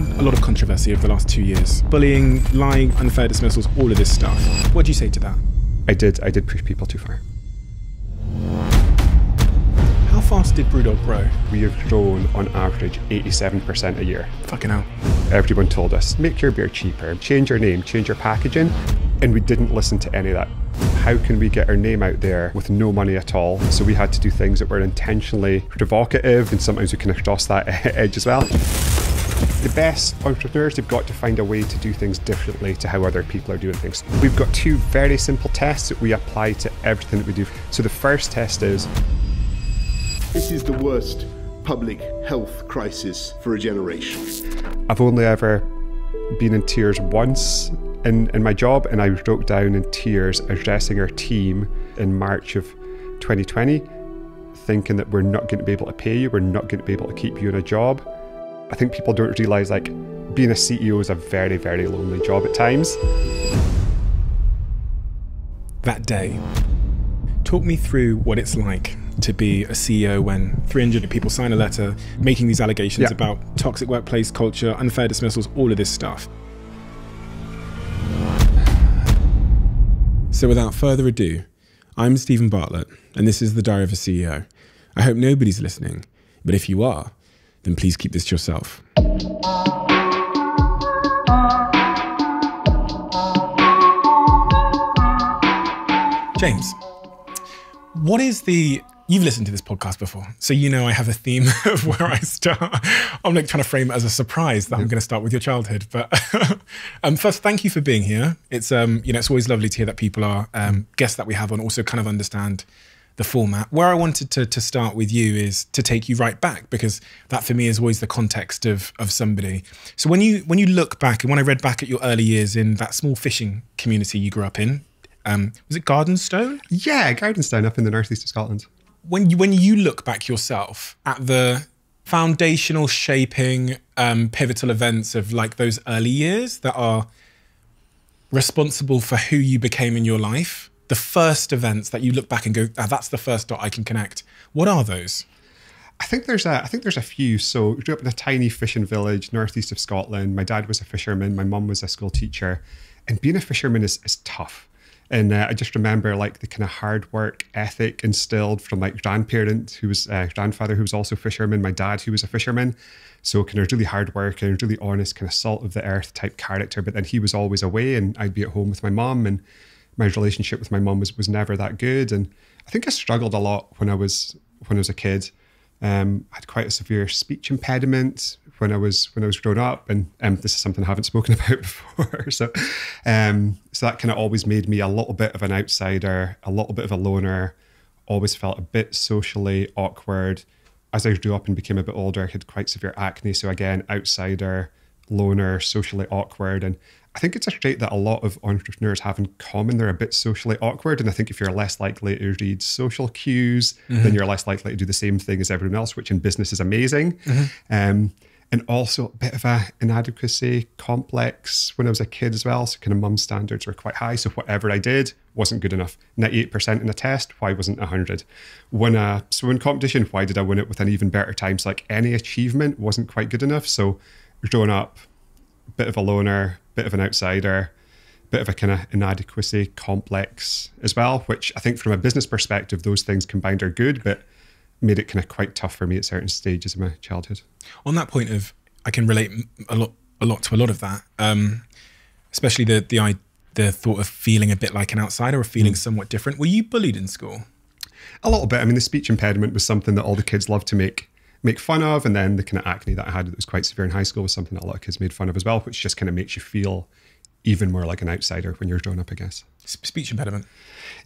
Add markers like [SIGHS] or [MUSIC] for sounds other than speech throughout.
had a lot of controversy over the last two years bullying, lying, unfair dismissals, all of this stuff. What do you say to that? I did. I did push people too far. How fast did Brewdog grow? We have grown on average 87% a year. Fucking hell. Everyone told us, make your beer cheaper, change your name, change your packaging, and we didn't listen to any of that. How can we get our name out there with no money at all? So we had to do things that were intentionally provocative, and sometimes we of cross that [LAUGHS] edge as well. The best entrepreneurs have got to find a way to do things differently to how other people are doing things. We've got two very simple tests that we apply to everything that we do. So the first test is This is the worst public health crisis for a generation. I've only ever been in tears once in, in my job, and I broke down in tears addressing our team in March of 2020, thinking that we're not going to be able to pay you, we're not going to be able to keep you in a job. I think people don't realize like being a CEO is a very, very lonely job at times. That day, talk me through what it's like to be a CEO when 300 people sign a letter making these allegations Yeah. about toxic workplace culture, unfair dismissals, all of this stuff. So, without further ado, I'm Steven Bartlett, and this is the Diary of a CEO. I hope nobody's listening, but if you are, then please keep this to yourself. James, what is the you've listened to this podcast before so you know i have a theme [LAUGHS] of where i start. I'm like trying to frame it as a surprise that i'm going to start with your childhood but [LAUGHS] um, first thank you for being here. It's um you know it's always lovely to hear that people are um, guests that we have on also kind of understand the format. Where i wanted to, to start with you is to take you right back because that for me is always the context of of somebody. So when you when you look back and when i read back at your early years in that small fishing community you grew up in um, was it gardenstone? Yeah, Gardenstown up in the northeast of Scotland. when you when you look back yourself at the foundational shaping um, pivotal events of like those early years that are responsible for who you became in your life the first events that you look back and go ah, that's the first dot i can connect what are those I think there's a I think there's a few. So we grew up in a tiny fishing village northeast of Scotland. My dad was a fisherman. My mum was a school teacher, and being a fisherman is, is tough. And uh, I just remember like the kind of hard work ethic instilled from like grandparent who was uh, grandfather who was also fisherman. My dad who was a fisherman. So kind of really hard work and really honest, kind of salt of the earth type character. But then he was always away, and I'd be at home with my mum, and my relationship with my mum was was never that good. And I think I struggled a lot when I was when I was a kid. Um, I had quite a severe speech impediment when I was when I was growing up, and um, this is something I haven't [LAUGHS] spoken about before. [LAUGHS] so, um, so that kind of always made me a little bit of an outsider, a little bit of a loner. Always felt a bit socially awkward. As I grew up and became a bit older, I had quite severe acne. So again, outsider, loner, socially awkward, and I think it's a trait that a lot of entrepreneurs have in common. They're a bit socially awkward. And I think if you're less likely to read social cues, then you're less likely to do the same thing as everyone else, which in business is amazing. Um, and also a bit of a inadequacy complex when I was a kid as well. So kind of mum standards were quite high. So whatever I did wasn't good enough. 98% in a test, why wasn't 100? Won a swimming competition, why did I win it with an even better time? So like any achievement wasn't quite good enough. So growing up, a bit of a loner, bit of an outsider, bit of a kind of inadequacy complex as well, which I think from a business perspective, those things combined are good, but made it kind of quite tough for me at certain stages of my childhood. on that point of i can relate a lot a lot to a lot of that um, especially the the the thought of feeling a bit like an outsider or feeling somewhat different were you bullied in school A little bit. I mean, the speech impediment was something that all the kids loved to make make fun of, and then the kind of acne that I had that was quite severe in high school was something that a lot of kids made fun of as well, which just kind of makes you feel even more like an outsider when you're growing up, I guess. Speech impediment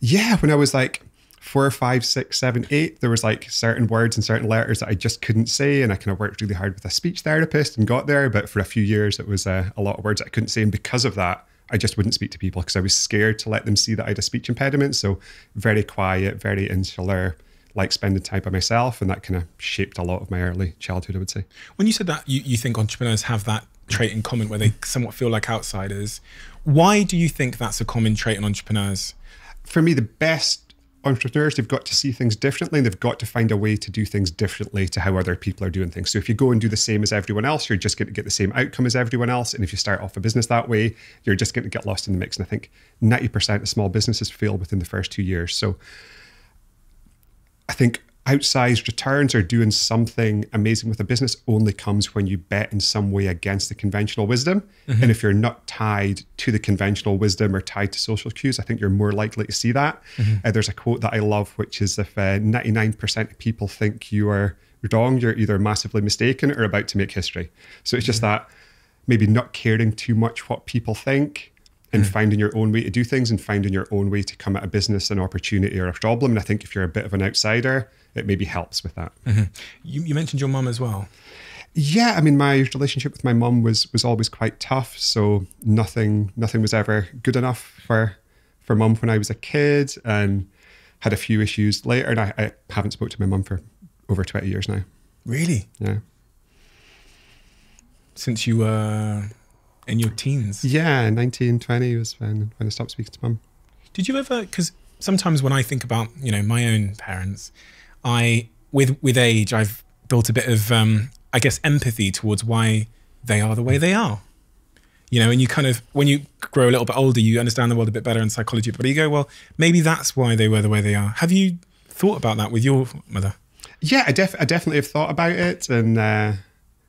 Yeah, when I was like four, five, six, seven, eight, there was like certain words and certain letters that I just couldn't say, and I kind of worked really hard with a speech therapist and got there. But for a few years, it was uh, a lot of words I couldn't say, and because of that, I just wouldn't speak to people because I was scared to let them see that I had a speech impediment. So very quiet, very insular, like spending time by myself, and that kind of shaped a lot of my early childhood. I would say. when you said that you, you think entrepreneurs have that trait in common where they somewhat feel like outsiders why do you think that's a common trait in entrepreneurs for me, the best entrepreneurs, they've got to see things differently and they've got to find a way to do things differently to how other people are doing things. So if you go and do the same as everyone else, you're just going to get the same outcome as everyone else. And if you start off a business that way, you're just going to get lost in the mix. And I think 90% of small businesses fail within the first two years. So I think outsized returns or doing something amazing with a business only comes when you bet in some way against the conventional wisdom. Mm-hmm. And if you're not tied to the conventional wisdom or tied to social cues, I think you're more likely to see that. Mm-hmm. Uh, there's a quote that I love, which is if uh, 99% of people think you are wrong, you're either massively mistaken or about to make history. So it's just mm-hmm. that maybe not caring too much what people think and mm. finding your own way to do things and finding your own way to come at a business, an opportunity, or a problem. And I think if you're a bit of an outsider, it maybe helps with that. Mm-hmm. You, you mentioned your mum as well. Yeah, I mean, my relationship with my mum was was always quite tough. So nothing nothing was ever good enough for for mum when I was a kid, and had a few issues later. And I, I haven't spoke to my mum for over twenty years now. Really? Yeah. Since you were in your teens? Yeah, 19, 20 was when when I stopped speaking to mum. Did you ever? Because sometimes when I think about you know my own parents, I with with age I've built a bit of um, I guess empathy towards why they are the way they are. You know, and you kind of when you grow a little bit older, you understand the world a bit better in psychology. But you go, well, maybe that's why they were the way they are. Have you thought about that with your mother? Yeah, I, def- I definitely have thought about it, and uh,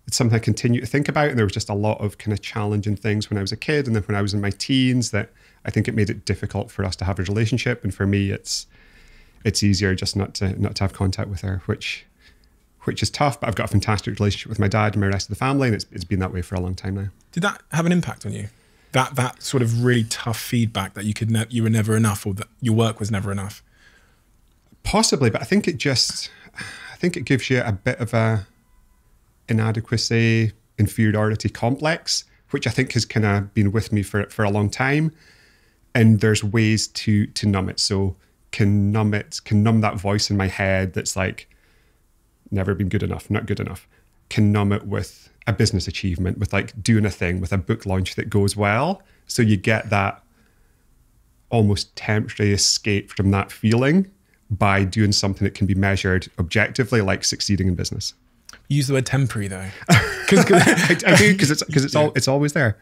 it's something I continue to think about. And there was just a lot of kind of challenging things when I was a kid, and then when I was in my teens, that I think it made it difficult for us to have a relationship. And for me, it's it's easier just not to not to have contact with her, which which is tough. But I've got a fantastic relationship with my dad and my rest of the family, and it's, it's been that way for a long time now. Did that have an impact on you? That that sort of really tough feedback that you could you were never enough, or that your work was never enough. Possibly, but I think it just I think it gives you a bit of a inadequacy, inferiority complex, which I think has kind of been with me for for a long time. And there's ways to to numb it. So can numb it, can numb that voice in my head that's like, never been good enough, not good enough. Can numb it with a business achievement, with like doing a thing, with a book launch that goes well. So you get that almost temporary escape from that feeling by doing something that can be measured objectively, like succeeding in business. Use the word temporary though, [LAUGHS] because I, I, do because it's because it's all it's always there.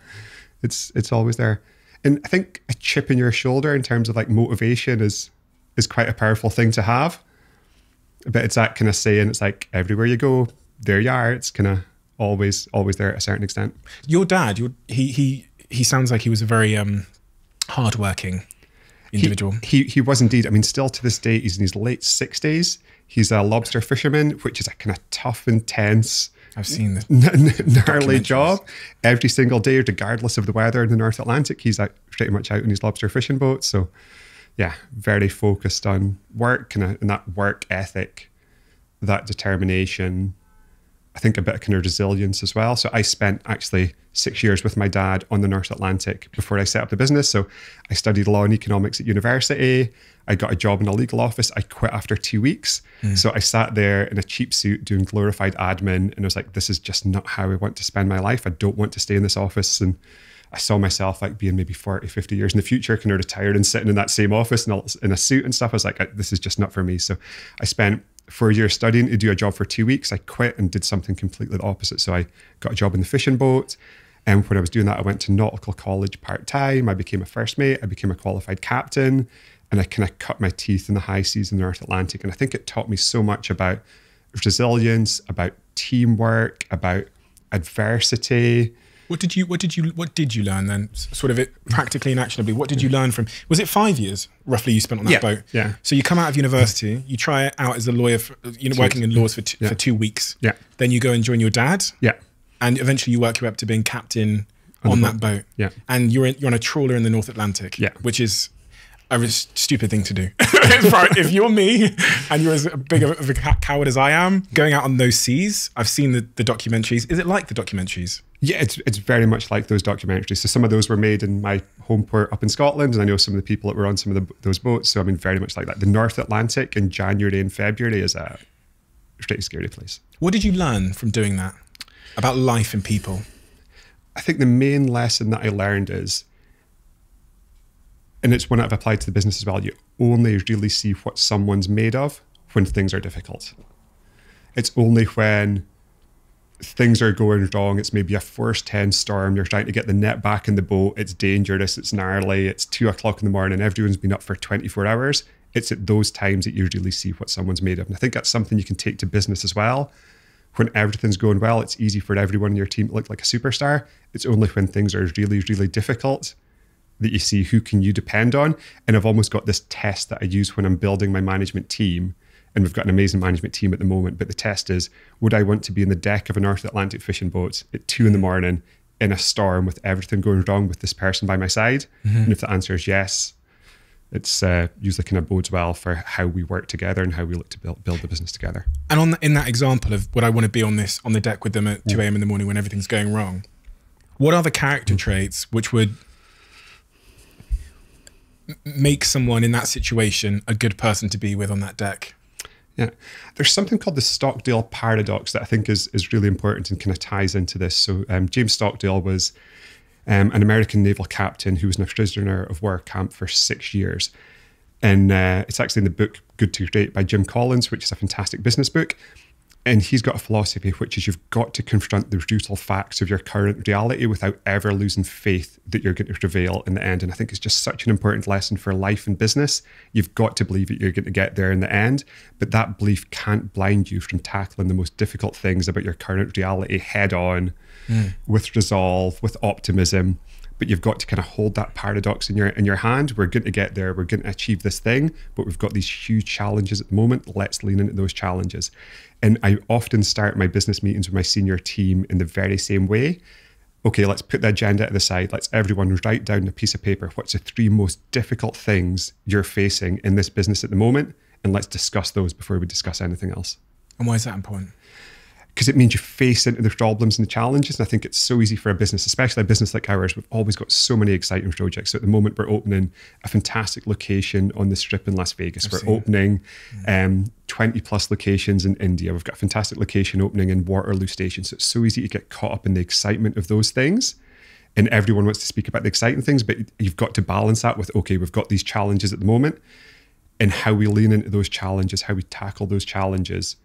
It's it's always there, and I think a chip in your shoulder in terms of like motivation is is quite a powerful thing to have. But it's that kind of saying, it's like everywhere you go, there you are. It's kind of always, always there at a certain extent. Your dad, your, he he he sounds like he was a very um, hardworking individual. He, he, he was indeed. I mean, still to this day, he's in his late sixties. He's a lobster fisherman, which is a kind of tough, intense. I've seen the gnarly job every single day, regardless of the weather in the North Atlantic. He's out, pretty much out in his lobster fishing boat. So yeah, very focused on work and, and that work ethic, that determination. I think a bit of kind of resilience as well. So I spent actually six years with my dad on the North Atlantic before I set up the business. So I studied law and economics at university. I got a job in a legal office. I quit after two weeks. Mm. So I sat there in a cheap suit doing glorified admin and I was like, this is just not how I want to spend my life. I don't want to stay in this office and I saw myself like being maybe 40, 50 years in the future, kind of retired and sitting in that same office and in a suit and stuff. I was like, this is just not for me. So I spent four year studying to do a job for two weeks. I quit and did something completely the opposite. So I got a job in the fishing boat. And when I was doing that, I went to nautical college part time. I became a first mate. I became a qualified captain. And I kind of cut my teeth in the high seas in the North Atlantic. And I think it taught me so much about resilience, about teamwork, about adversity, what did you What did you What did you learn then? Sort of it practically and actionably. What did you learn from? Was it five years roughly you spent on that yeah, boat? Yeah. So you come out of university, you try it out as a lawyer, for, uh, you know, working in laws for two, yeah. for two weeks. Yeah. Then you go and join your dad. Yeah. And eventually you work your way up to being captain on, on that boat. Yeah. And you're in, you're on a trawler in the North Atlantic. Yeah. Which is a stupid thing to do. [LAUGHS] if you're me and you're as big of a coward as I am, going out on those seas, I've seen the, the documentaries. Is it like the documentaries? Yeah, it's it's very much like those documentaries. So some of those were made in my home port up in Scotland, and I know some of the people that were on some of the, those boats. So I mean, very much like that. The North Atlantic in January and February is a pretty scary place. What did you learn from doing that about life and people? I think the main lesson that I learned is and it's one I've applied to the business as well. You only really see what someone's made of when things are difficult. It's only when things are going wrong. It's maybe a force 10 storm. You're trying to get the net back in the boat. It's dangerous. It's gnarly. It's two o'clock in the morning. Everyone's been up for 24 hours. It's at those times that you really see what someone's made of. And I think that's something you can take to business as well. When everything's going well, it's easy for everyone in your team to look like a superstar. It's only when things are really, really difficult that you see who can you depend on. And I've almost got this test that I use when I'm building my management team and we've got an amazing management team at the moment. But the test is would I want to be in the deck of a North Atlantic fishing boat at two in the morning in a storm with everything going wrong with this person by my side? Mm-hmm. And if the answer is yes, it's uh, usually kind of bodes well for how we work together and how we look to build build the business together. And on the, in that example of would I want to be on this on the deck with them at two a.m. in the morning when everything's going wrong? What are the character traits which would make someone in that situation a good person to be with on that deck? Yeah, there's something called the Stockdale paradox that I think is is really important and kind of ties into this. So um, James Stockdale was um, an American naval captain who was in a prisoner of war camp for six years, and uh, it's actually in the book Good to Great by Jim Collins, which is a fantastic business book. And he's got a philosophy which is you've got to confront the brutal facts of your current reality without ever losing faith that you're going to prevail in the end. And I think it's just such an important lesson for life and business. You've got to believe that you're going to get there in the end, but that belief can't blind you from tackling the most difficult things about your current reality head on mm. with resolve, with optimism but you've got to kind of hold that paradox in your in your hand. We're going to get there. We're going to achieve this thing, but we've got these huge challenges at the moment. Let's lean into those challenges. And I often start my business meetings with my senior team in the very same way. Okay, let's put the agenda to the side. Let's everyone write down a piece of paper. What's the three most difficult things you're facing in this business at the moment? And let's discuss those before we discuss anything else. And why is that important? Because it means you face into the problems and the challenges. And I think it's so easy for a business, especially a business like ours. We've always got so many exciting projects. So at the moment, we're opening a fantastic location on the strip in Las Vegas. I've we're opening um, 20 plus locations in India. We've got a fantastic location opening in Waterloo Station. So it's so easy to get caught up in the excitement of those things. And everyone wants to speak about the exciting things, but you've got to balance that with okay, we've got these challenges at the moment, and how we lean into those challenges, how we tackle those challenges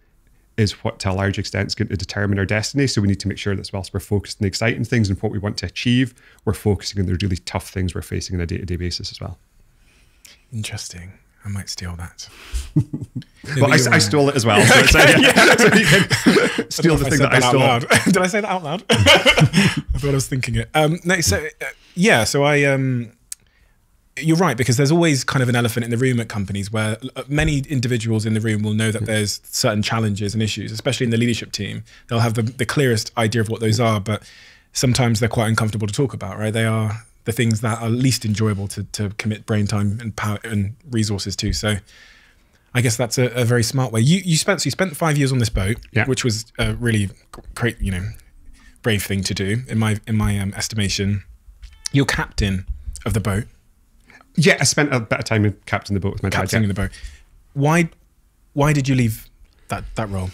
is what to a large extent is going to determine our destiny. So we need to make sure that whilst we're focused on the exciting things and what we want to achieve, we're focusing on the really tough things we're facing on a day-to-day basis as well. Interesting. I might steal that. [LAUGHS] well, I, I, stole it as well. So, okay, yeah. [LAUGHS] so can [LAUGHS] steal the thing that, that I stole. Did I say that out loud? I thought I was thinking it. Um, no, so uh, yeah, so I um, you're right because there's always kind of an elephant in the room at companies where uh, many individuals in the room will know that there's certain challenges and issues, especially in the leadership team. They'll have the, the clearest idea of what those are, but sometimes they're quite uncomfortable to talk about, right? They are the things that are least enjoyable to, to commit brain time and power and resources to. So I guess that's a, a very smart way. You you spent so you spent five years on this boat, yeah. which was a really great, you know, brave thing to do in my in my um, estimation. You're captain of the boat. Yeah, I spent a better time in captain the boat with my captaining dad. the boat. Why, why did you leave that that role?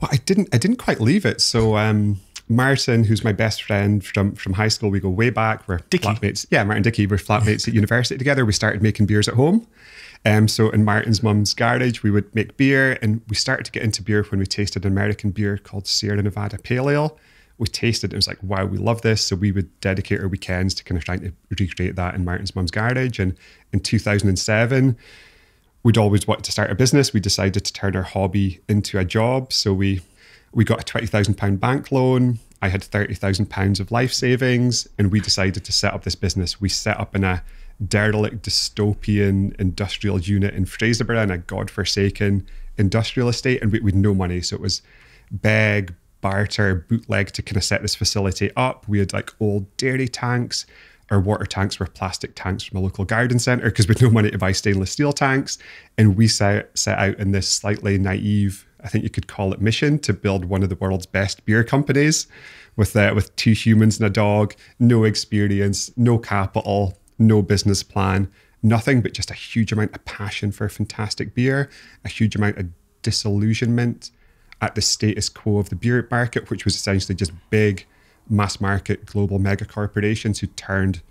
Well, I didn't. I didn't quite leave it. So um, Martin, who's my best friend from from high school, we go way back. We're Dickie. flatmates. Yeah, Martin Dickie. We're flatmates at university together. We started making beers at home. Um, so in Martin's mum's garage, we would make beer, and we started to get into beer when we tasted an American beer called Sierra Nevada Pale Ale we tasted it. It was like, wow, we love this. So we would dedicate our weekends to kind of trying to recreate that in Martin's mum's garage. And in 2007, we'd always wanted to start a business. We decided to turn our hobby into a job. So we we got a twenty thousand pound bank loan. I had thirty thousand pounds of life savings, and we decided to set up this business. We set up in a derelict dystopian industrial unit in Fraserburgh in a godforsaken industrial estate, and we, we had no money. So it was beg, barter, bootleg to kind of set this facility up. We had like old dairy tanks. Our water tanks were plastic tanks from a local garden centre because we had no money to buy stainless steel tanks. And we set, set out in this slightly naive, I think you could call it mission, to build one of the world's best beer companies with, uh, with two humans and a dog, no experience, no capital, no business plan, nothing but just a huge amount of passion for fantastic beer, a huge amount of disillusionment at the status quo of the beer market, which was essentially just big mass market global mega corporations who turned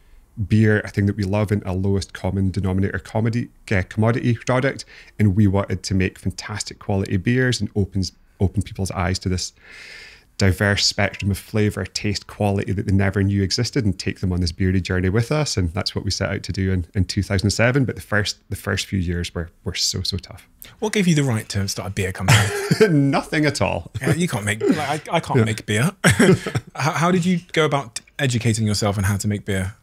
beer, a thing that we love, in a lowest common denominator commodity, uh, commodity product. And we wanted to make fantastic quality beers and opens open people's eyes to this diverse spectrum of flavor, taste, quality that they never knew existed, and take them on this bearded journey with us. And that's what we set out to do in, in 2007. But the first the first few years were were so so tough. What gave you the right to start a beer company? [LAUGHS] Nothing at all. Yeah, you can't make. Like, I, I can't make beer. [LAUGHS] how, how did you go about educating yourself on how to make beer?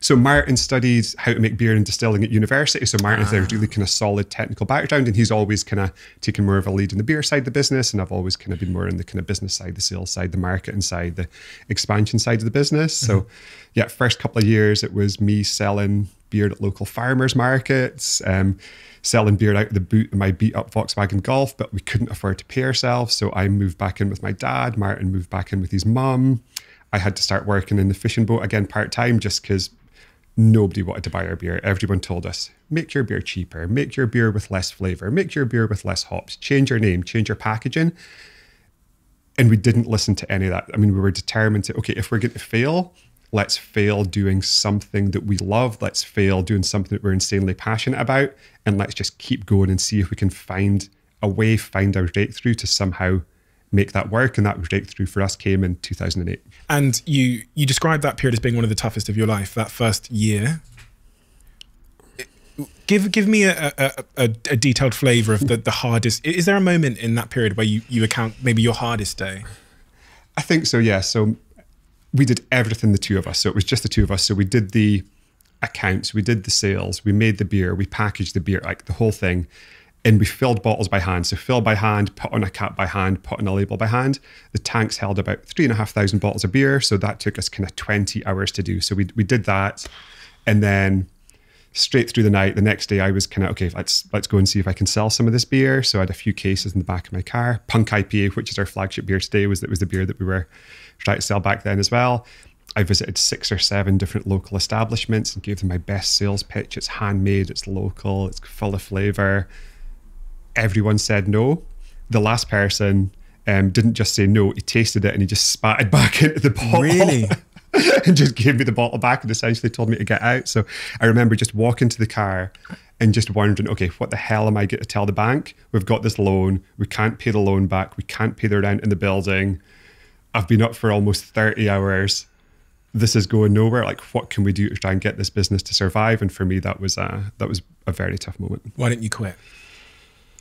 So Martin studied how to make beer and distilling at university. So Martin's ah. a really kind of solid technical background, and he's always kind of taken more of a lead in the beer side of the business, and I've always kind of been more in the kind of business side, the sales side, the marketing side, the expansion side of the business. Mm-hmm. So yeah, first couple of years it was me selling beer at local farmers markets. Um, selling beer out of the boot of my beat up Volkswagen Golf, but we couldn't afford to pay ourselves. So I moved back in with my dad. Martin moved back in with his mum. I had to start working in the fishing boat again part time just because nobody wanted to buy our beer. Everyone told us, make your beer cheaper, make your beer with less flavor, make your beer with less hops, change your name, change your packaging. And we didn't listen to any of that. I mean, we were determined to, okay, if we're going to fail, let's fail doing something that we love. Let's fail doing something that we're insanely passionate about. And let's just keep going and see if we can find a way, find our breakthrough to somehow make that work. And that breakthrough for us came in 2008. And you you described that period as being one of the toughest of your life. That first year. Give give me a, a, a, a detailed flavour of the, the hardest. Is there a moment in that period where you, you account maybe your hardest day? I think so. Yeah. So we did everything the two of us. So it was just the two of us. So we did the accounts, we did the sales, we made the beer, we packaged the beer, like the whole thing and we filled bottles by hand. So fill by hand, put on a cap by hand, put on a label by hand. The tanks held about three and a half thousand bottles of beer. So that took us kind of 20 hours to do. So we, we did that. And then straight through the night, the next day I was kind of, okay, let's let's go and see if I can sell some of this beer. So I had a few cases in the back of my car. Punk IPA, which is our flagship beer today, was was the beer that we were trying to sell back then as well. I visited six or seven different local establishments and gave them my best sales pitch. It's handmade, it's local, it's full of flavor everyone said no. The last person um, didn't just say no, he tasted it and he just spat it [LAUGHS] back into the bottle. Really? [LAUGHS] and just gave me the bottle back and essentially told me to get out. So I remember just walking to the car and just wondering, okay, what the hell am I going to tell the bank? We've got this loan. We can't pay the loan back. We can't pay the rent in the building. I've been up for almost 30 hours. This is going nowhere. Like, what can we do to try and get this business to survive? And for me, that was a, that was a very tough moment. Why didn't you quit?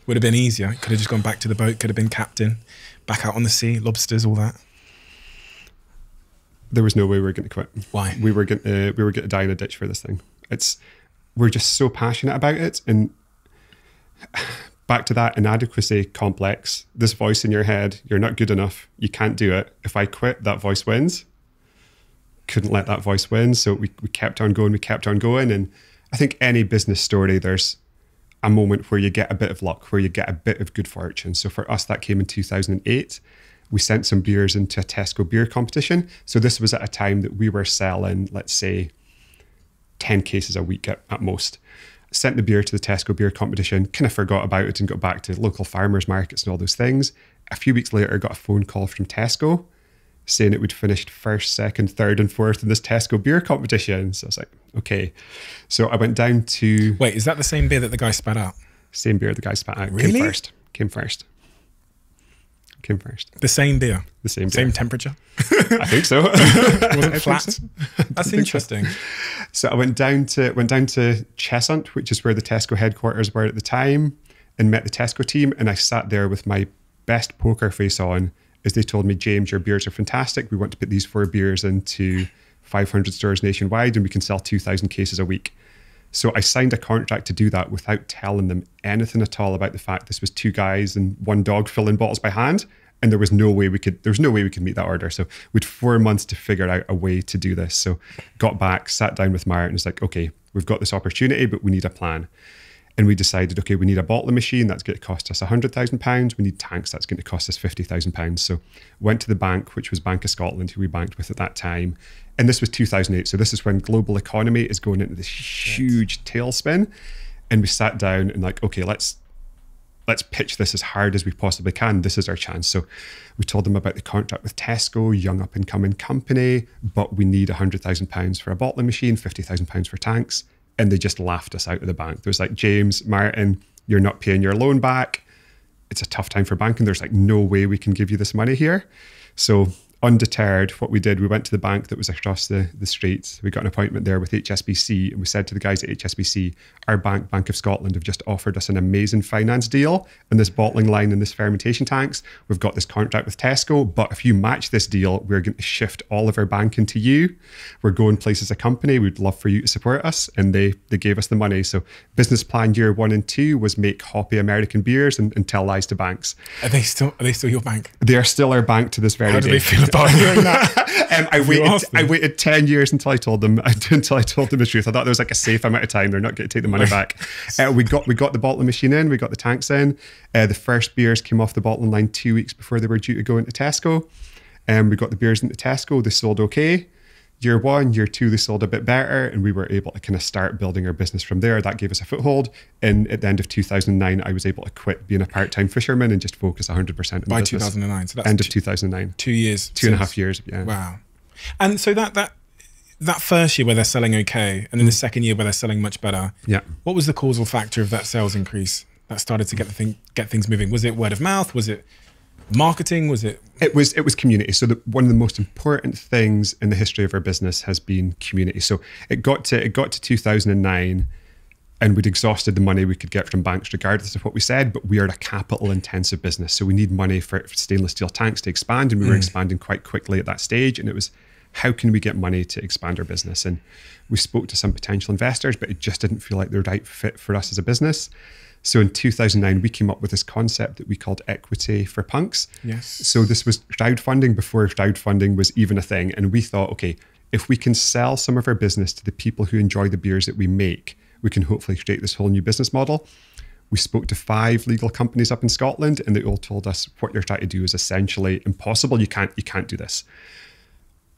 Would have been easier. Could have just gone back to the boat. Could have been captain, back out on the sea, lobsters, all that. There was no way we were going to quit. Why? We were going to uh, we were going to die in a ditch for this thing. It's we're just so passionate about it, and [SIGHS] back to that inadequacy complex. This voice in your head: you're not good enough. You can't do it. If I quit, that voice wins. Couldn't let that voice win, so we we kept on going. We kept on going, and I think any business story there's a moment where you get a bit of luck, where you get a bit of good fortune. So for us, that came in 2008. We sent some beers into a Tesco beer competition. So this was at a time that we were selling, let's say, 10 cases a week at, at most. Sent the beer to the Tesco beer competition, kind of forgot about it and got back to local farmers markets and all those things. A few weeks later, I got a phone call from Tesco saying it would finished first, second, third, and fourth in this Tesco beer competition. So I was like, okay. So I went down to. Wait, is that the same beer that the guy spat out? Same beer the guy spat out. Really? Came first. Came first. Came first. The same beer. The same. Beer. Same temperature. I think so. [LAUGHS] [LAUGHS] wasn't flat. So. That's interesting. So. so I went down to went down to Cheshunt, which is where the Tesco headquarters were at the time, and met the Tesco team. And I sat there with my best poker face on is they told me, James, your beers are fantastic. We want to put these four beers into 500 stores nationwide and we can sell 2,000 cases a week. So I signed a contract to do that without telling them anything at all about the fact this was two guys and one dog filling bottles by hand. And there was no way we could there was no way we could meet that order. So we had four months to figure out a way to do this. So got back, sat down with Martin, and was like, okay, we've got this opportunity, but we need a plan. And we decided, okay, we need a bottling machine that's going to cost us £100,000. We need tanks that's going to cost us £50,000. So went to the bank, which was Bank of Scotland, who we banked with at that time. And this was 2008. So this is when global economy is going into this huge tailspin. And we sat down and like, okay, let's let's pitch this as hard as we possibly can. This is our chance. So we told them about the contract with Tesco, young up and coming company, but we need £100,000 for a bottling machine, £50,000 for tanks. And they just laughed us out of the bank. There was like, James, Martin, you're not paying your loan back. It's a tough time for banking. There's like no way we can give you this money here. So undeterred, what we did, we went to the bank that was across the, the street. We got an appointment there with HSBC, and we said to the guys at HSBC, our bank, Bank of Scotland, have just offered us an amazing finance deal in this bottling line and this fermentation tanks. We've got this contract with Tesco, but if you match this deal, we're going to shift all of our banking to you. We're going places as a company. We'd love for you to support us. And they they gave us the money. So business plan year one and two was make hoppy American beers and, and tell lies to banks. Are they still are they still your bank? They are still our bank to this very How day. do they feel about hearing that? Um, I waited. I waited ten years until I told them. [LAUGHS] Until I told them the truth. I thought there was like a safe amount of time. They're not going to take the money back. [LAUGHS] Uh, we got we got the bottling machine in. We got the tanks in. Uh, the first beers came off the bottling line two weeks before they were due to go into Tesco. And we got the beers into Tesco. They sold okay. Year one, year two, they sold a bit better, and we were able to kind of start building our business from there. That gave us a foothold. And at the end of 2009, I was able to quit being a part-time fisherman and just focus 100% on By business. 2009. So that's End of 2009. two years. Two and a half years. Yeah. Wow. And so that that that first year where they're selling okay, and then the mm. second year where they're selling much better. Yeah. What was the causal factor of that sales increase that started to get the thing get things moving? Was it word of mouth? Was it marketing? Was it It was it was community. So the, one of the most important things in the history of our business has been community. So it got to it got to 2009 and we'd exhausted the money we could get from banks regardless of what we said, but we are a capital intensive business. So we need money for, for stainless steel tanks to expand and we were mm. expanding quite quickly at that stage and it was how can we get money to expand our business? And we spoke to some potential investors, but it just didn't feel like they're the right fit for us as a business. So in 2009, we came up with this concept that we called equity for punks. Yes. So this was crowdfunding before crowdfunding was even a thing. And we thought, okay, if we can sell some of our business to the people who enjoy the beers that we make, we can hopefully create this whole new business model. We spoke to five legal companies up in Scotland, and they all told us what you're trying to do is essentially impossible. You can't, you can't do this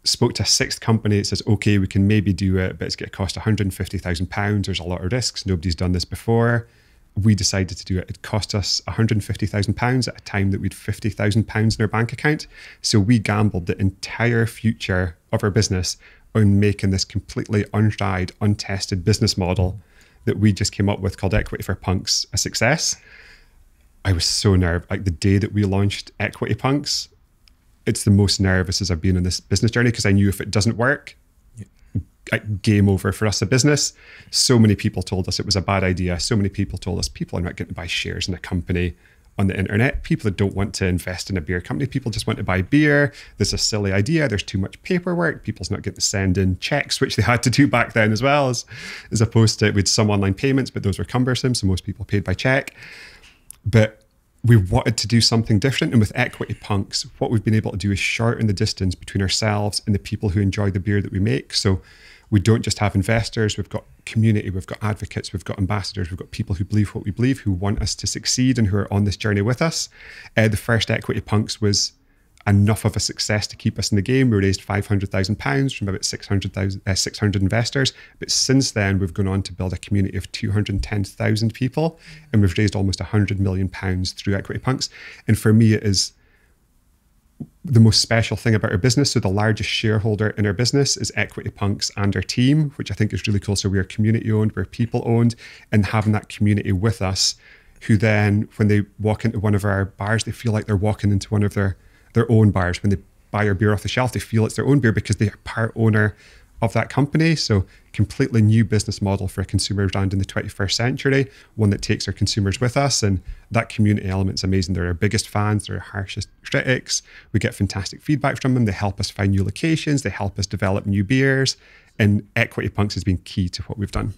spoke to a sixth company. It says, okay, we can maybe do it, but it's going to cost £150,000. There's a lot of risks. Nobody's done this before. We decided to do it. It cost us £150,000 at a time that we had £50,000 in our bank account. So we gambled the entire future of our business on making this completely untried, untested business model that we just came up with called Equity for Punks a success. I was so nervous. Like the day that we launched Equity Punks, it's the most nervous as I've been in this business journey because I knew if it doesn't work, game over for us a business. So many people told us it was a bad idea. So many people told us people are not going to buy shares in a company on the internet. People that don't want to invest in a beer company, people just want to buy beer. There's a silly idea. There's too much paperwork. People's not getting to send in checks, which they had to do back then as well, as, as opposed to with some online payments, but those were cumbersome. So most people paid by check. But we wanted to do something different. And with Equity Punks, what we've been able to do is shorten the distance between ourselves and the people who enjoy the beer that we make. So we don't just have investors, we've got community, we've got advocates, we've got ambassadors, we've got people who believe what we believe, who want us to succeed and who are on this journey with us. Uh, the first Equity Punks was enough of a success to keep us in the game. We raised £500,000 from about 600, uh, 600 investors. But since then, we've gone on to build a community of 210,000 people and we've raised almost £100 million through Equity Punks. And for me, it is the most special thing about our business. So the largest shareholder in our business is Equity Punks and our team, which I think is really cool. So we are community owned, we're people owned, and having that community with us, who then when they walk into one of our bars, they feel like they're walking into one of their their own bars. When they buy our beer off the shelf, they feel it's their own beer because they are part owner of that company. So completely new business model for a consumer brand in the 21st century, one that takes our consumers with us. And that community element is amazing. They're our biggest fans, they're our harshest critics. We get fantastic feedback from them. They help us find new locations, they help us develop new beers. And Equity Punks has been key to what we've done.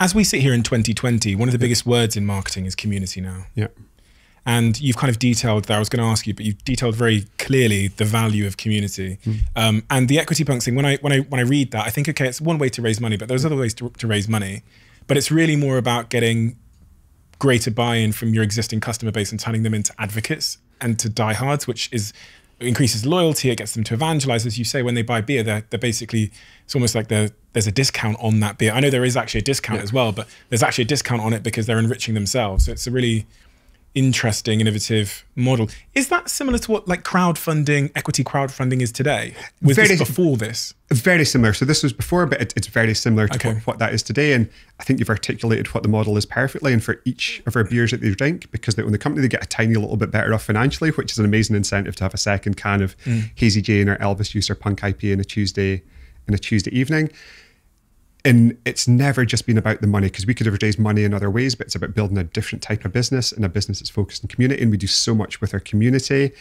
as we sit here in 2020, one of the biggest words in marketing is community now. Yeah. And you've kind of detailed that. I was going to ask you, but you've detailed very clearly the value of community um, and the equity punks thing. When I when I when I read that, I think okay, it's one way to raise money, but there's other ways to, to raise money. But it's really more about getting greater buy-in from your existing customer base and turning them into advocates and to diehards, which is increases loyalty. It gets them to evangelize, as you say. When they buy beer, they're they're basically it's almost like there's a discount on that beer. I know there is actually a discount as well, but there's actually a discount on it because they're enriching themselves. So it's a really interesting, innovative model. Is that similar to what like crowdfunding, equity crowdfunding is today? Was Very- this before this? Very similar. So this was before, but it, it's very similar to Okay. what, what that is today. And I think you've articulated what the model is perfectly. And for each of our beers that they drink, because they own the company, they get a tiny little bit better off financially, which is an amazing incentive to have a second can of mm. Hazy Jane or Elvis Juice or Punk IPA in a Tuesday in a Tuesday evening. And it's never just been about the money because we could have raised money in other ways, but it's about building a different type of business and a business that's focused on community. And we do so much with our community.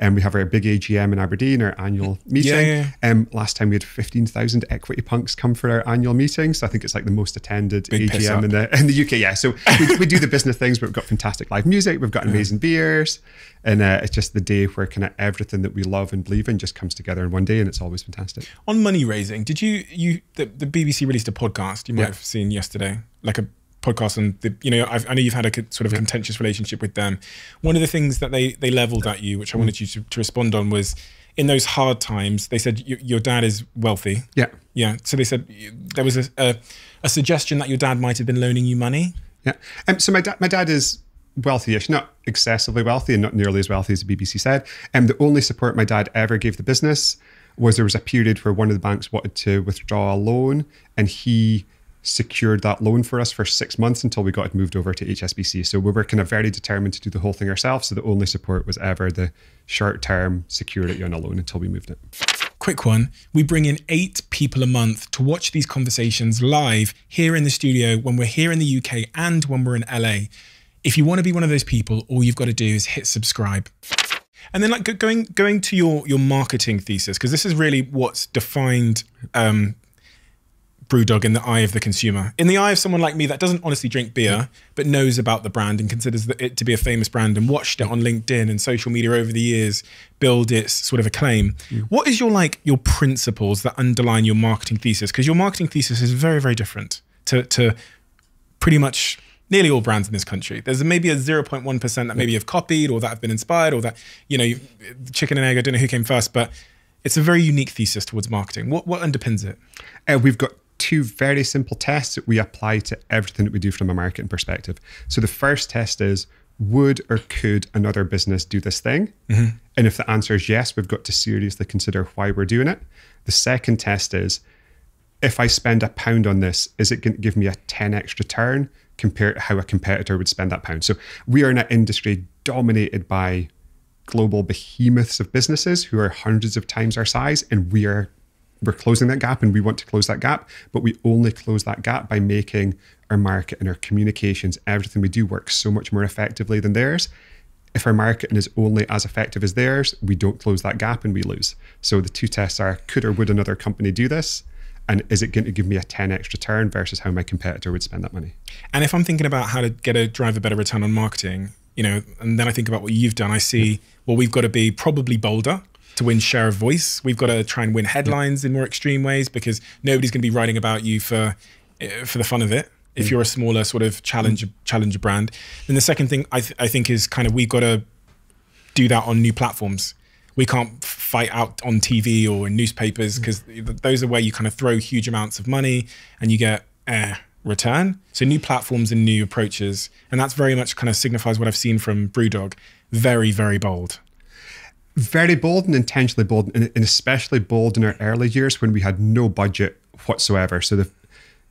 And we have our big AGM in Aberdeen, our annual meeting. yeah, Um, last time we had 15,000 equity punks come for our annual meeting. So I think it's like the most attended Big AGM in the, in the UK. Yeah. So we, we do the [LAUGHS] business things, but we've got fantastic live music. We've got amazing beers. And uh, it's just the day where kind of everything that we love and believe in just comes together in one day. And it's always fantastic. On money raising, did you you the, the BBC released a podcast you might Yeah. have seen yesterday, like a podcast and the you know I've, I know you've had a sort of contentious relationship with them. One of the things that they they leveled at you, which I wanted you to, to respond on, was in those hard times. They said your dad is wealthy. Yeah. Yeah. So they said there was a, a a suggestion that your dad might have been loaning you money. Yeah. Um, so my dad, my dad is wealthy-ish, not excessively wealthy, and not nearly as wealthy as the BBC said. And the only support my dad ever gave the business was there was a period where one of the banks wanted to withdraw a loan, and he secured that loan for us for six months until we got it moved over to HSBC. So we were kind of very determined to do the whole thing ourselves. So the only support was ever the short-term security on a loan until we moved it. quick one. We bring in eight people a month to watch these conversations live here in the studio when we're here in the UK and when we're in LA. If you want to be one of those people, all you've got to do is hit subscribe. And then like going going to your your marketing thesis because this is really what's defined um, Brewdog in the eye of the consumer. In the eye of someone like me that doesn't honestly drink beer, but knows about the brand and considers that it to be a famous brand and watched it on LinkedIn and social media over the years build its sort of acclaim. What is your like your principles that underline your marketing thesis? Because your marketing thesis is very, very different to to pretty much nearly all brands in this country. There's maybe a 0.1% that maybe have copied or that have been inspired or that, you know, chicken and egg, I don't know who came first, but it's a very unique thesis towards marketing. What, what underpins it? Uh, we've got two very simple tests that we apply to everything that we do from a marketing perspective. So the first test is would or could another business do this thing? Mm-hmm. And if the answer is yes, we've got to seriously consider why we're doing it. The second test is if I spend a pound on this, is it going to give me a 10x return compared to how a competitor would spend that pound? So we are in an industry dominated by global behemoths of businesses who are hundreds of times our size, and we are we're closing that gap and we want to close that gap, but we only close that gap by making our market and our communications, everything we do works so much more effectively than theirs. If our marketing is only as effective as theirs, we don't close that gap and we lose. So the two tests are could or would another company do this? And is it going to give me a 10x return versus how my competitor would spend that money? And if I'm thinking about how to get a drive a better return on marketing, you know, and then I think about what you've done, I see, well, we've got to be probably bolder to win share of voice. We've got to try and win headlines in more extreme ways because nobody's going to be writing about you for eh, for the fun of it. If you're a smaller sort of challenger challenger brand, then the second thing I, th- I think is kind of we've got to do that on new platforms. We can't fight out on TV or in newspapers because those are where you kind of throw huge amounts of money and you get eh, return. So new platforms and new approaches, and that's very much kind of signifies what I've seen from BrewDog. Very, very bold. Very bold and intentionally bold, and, especially bold in our early years when we had no budget whatsoever. So the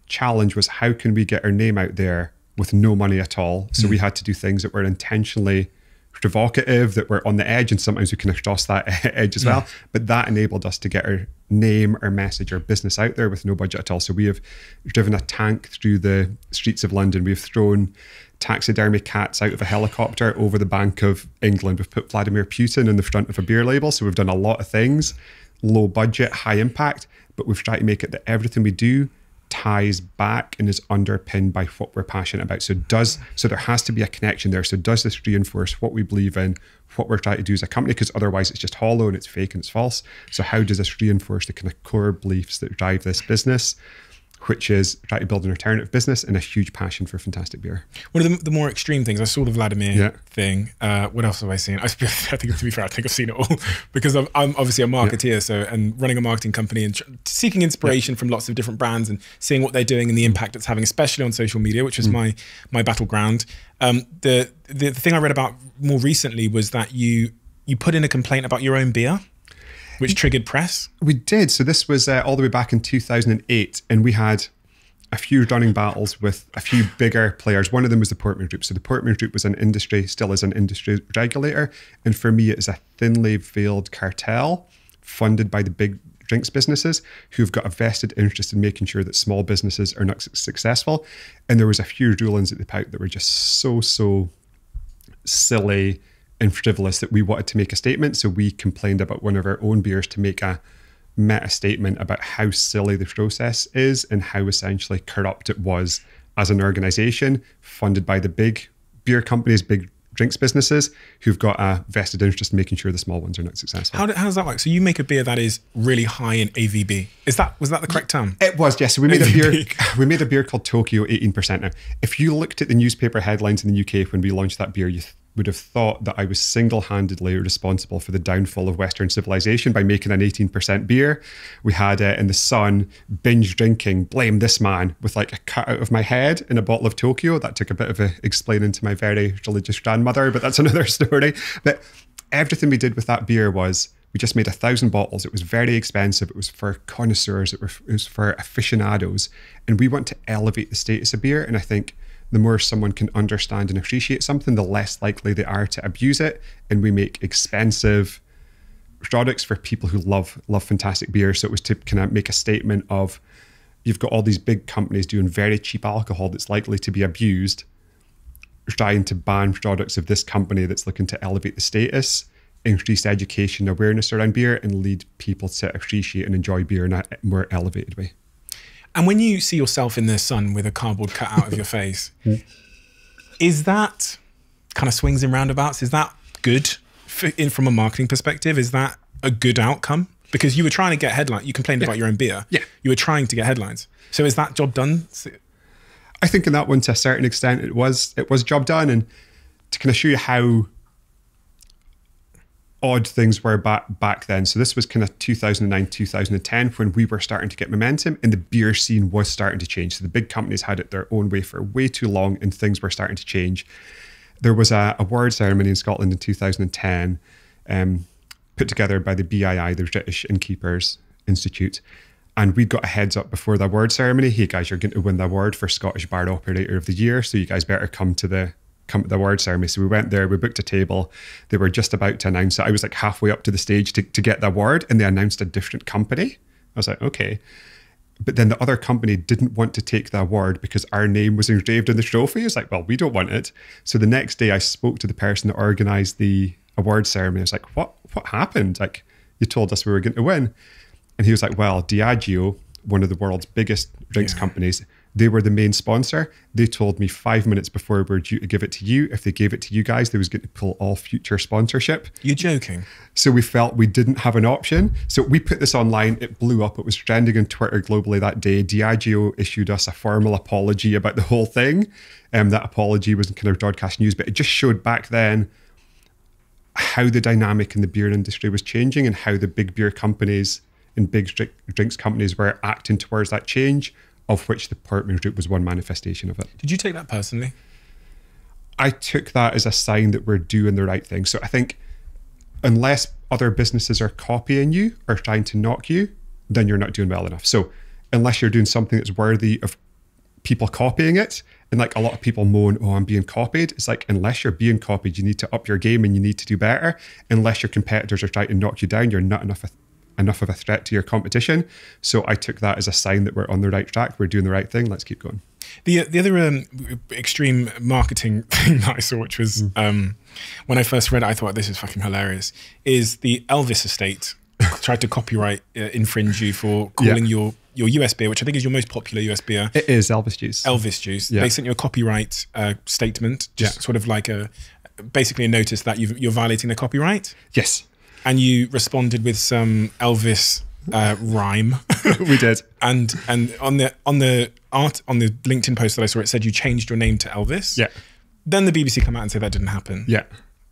challenge was how can we get our name out there with no money at all? So we mm. had to do things that were intentionally provocative, that were on the edge, and sometimes we can cross that [LAUGHS] edge as well. But that enabled us to get our name, our message, our business out there with no budget at all. So we have driven a tank through the streets of London. We've thrown taxidermy cats out of a helicopter over the Bank of England. We've put Vladimir Putin in the front of a beer label. So we've done a lot of things, low budget, high impact, but we've tried to make it that everything we do ties back and is underpinned by what we're passionate about. So does so there has to be a connection there. So does this reinforce what we believe in, what we're trying to do as a company? Because otherwise it's just hollow and it's fake and it's false. So how does this reinforce the kind of core beliefs that drive this business? Which is trying to build an alternative business and a huge passion for fantastic beer. One of the, the more extreme things, I saw the Vladimir Yeah. thing. Uh, what else have I seen? [LAUGHS] I, I think, to be fair, I think I've seen it all [LAUGHS] because I'm, I'm obviously a marketeer, so and running a marketing company and tr- seeking inspiration from lots of different brands and seeing what they're doing and the impact it's having, especially on social media, which is my my battleground. Um, the, the the thing I read about more recently was that you you put in a complaint about your own beer, which triggered press. We did. So this was uh, all the way back in 2008, and we had a few running battles with a few bigger players. One of them was the Portman Group. So the Portman Group was an industry, still is an industry regulator, and for me, it is a thinly veiled cartel funded by the big drinks businesses who've got a vested interest in making sure that small businesses are not su- successful. And there was a few rulings at the put out that were just so so silly and frivolous that we wanted to make a statement. So we complained about one of our own beers to make a meta statement about how silly the process is and how essentially corrupt it was as an organization funded by the big beer companies, big drinks businesses who've got a vested interest in making sure the small ones are not successful. How, do- how does that work? So you make a beer that is really high in AVB. Is that was that the correct term? It was, yes. So we made a beer. [LAUGHS] We made a beer called Tokyo, eighteen percent. Now, if you looked at the newspaper headlines in the UK when we launched that beer, you would have thought that I was single-handedly responsible for the downfall of Western civilization by making an eighteen percent beer. We had uh, in the Sun binge drinking, blame this man with like a cut out of my head in a bottle of Tokyo. That took a bit of a explaining to my very religious grandmother, but that's [LAUGHS] another story. But everything we did with that beer was we just made a thousand bottles. It was very expensive. It was for connoisseurs. It was for aficionados, and we want to elevate the status of beer. And I think the more someone can understand and appreciate something, the less likely they are to abuse it. And we make expensive products for people who love love fantastic beer. So it was to kind of make a statement of you've got all these big companies doing very cheap alcohol that's likely to be abused trying to ban products of this company that's looking to elevate the status, increase education awareness around beer, and lead people to appreciate and enjoy beer in a more elevated way. And when you see yourself in the sun with a cardboard cut out of your [LAUGHS] face, is that kind of swings and roundabouts? Is that good f- in, from a marketing perspective? Is that a good outcome? Because you were trying to get headline. You complained about your own beer. Yeah. You were trying to get headlines. So is that job done? I think in that one, to a certain extent, it was it was job done, and to kind of show you how odd things were back back then. So this was kind of 2009, 2010 when we were starting to get momentum, and the beer scene was starting to change. So the big companies had it their own way for way too long, and things were starting to change. There was a award ceremony in Scotland in 2010, um, put together by the BII, the British Innkeepers Institute. And we got a heads up before the award ceremony. Hey guys, you're going to win the award for Scottish Bar Operator of the Year. So you guys better come to the come to the award ceremony. So we went there, we booked a table. They were just about to announce it. I was like halfway up to the stage to, to get the award, and they announced a different company. I was like, okay. But then the other company didn't want to take the award because our name was engraved in the trophy. It's like, well, we don't want it. So the next day I spoke to the person that organized the award ceremony. I was like, what what happened? Like, you told us we were going to win. And he was like, well, Diageo, one of the world's biggest drinks companies, they were the main sponsor. They told me five minutes before we were due to give it to you, if they gave it to you guys, they was going to pull all future sponsorship. You're joking. So we felt we didn't have an option. So we put this online. It blew up. It was trending on Twitter globally that day. Diageo issued us a formal apology about the whole thing. Um, that apology was in kind of broadcast news, but it just showed back then how the dynamic in the beer industry was changing and how the big beer companies and big drinks companies were acting towards that change, of which the Portman Group was one manifestation of it. Did you take that personally? I took that as a sign that we're doing the right thing. So I think unless other businesses are copying you or trying to knock you, then you're not doing well enough. So unless you're doing something that's worthy of people copying it, and like a lot of people moan, oh, I'm being copied. It's like unless you're being copied, you need to up your game and you need to do better. Unless your competitors are trying to knock you down, you're not enough enough of a threat to your competition. So I took that as a sign that we're on the right track. We're doing the right thing. Let's keep going. The the other um, extreme marketing [LAUGHS] thing that I saw, which was um, when I first read it, I thought this is fucking hilarious. Is the Elvis estate [LAUGHS] tried to copyright uh, infringe you for calling your your US beer, which I think is your most popular US beer, It is Elvis juice. Elvis juice. Yeah. They sent you a copyright uh, statement, just Yeah. sort of like a basically a notice that you've, you're violating the copyright, yes. And you responded with some Elvis uh, rhyme. [LAUGHS] we did. and and on the on the art on the LinkedIn post that I saw, it said you changed your name to Elvis. Yeah. Then the BBC come out and say that didn't happen. Yeah.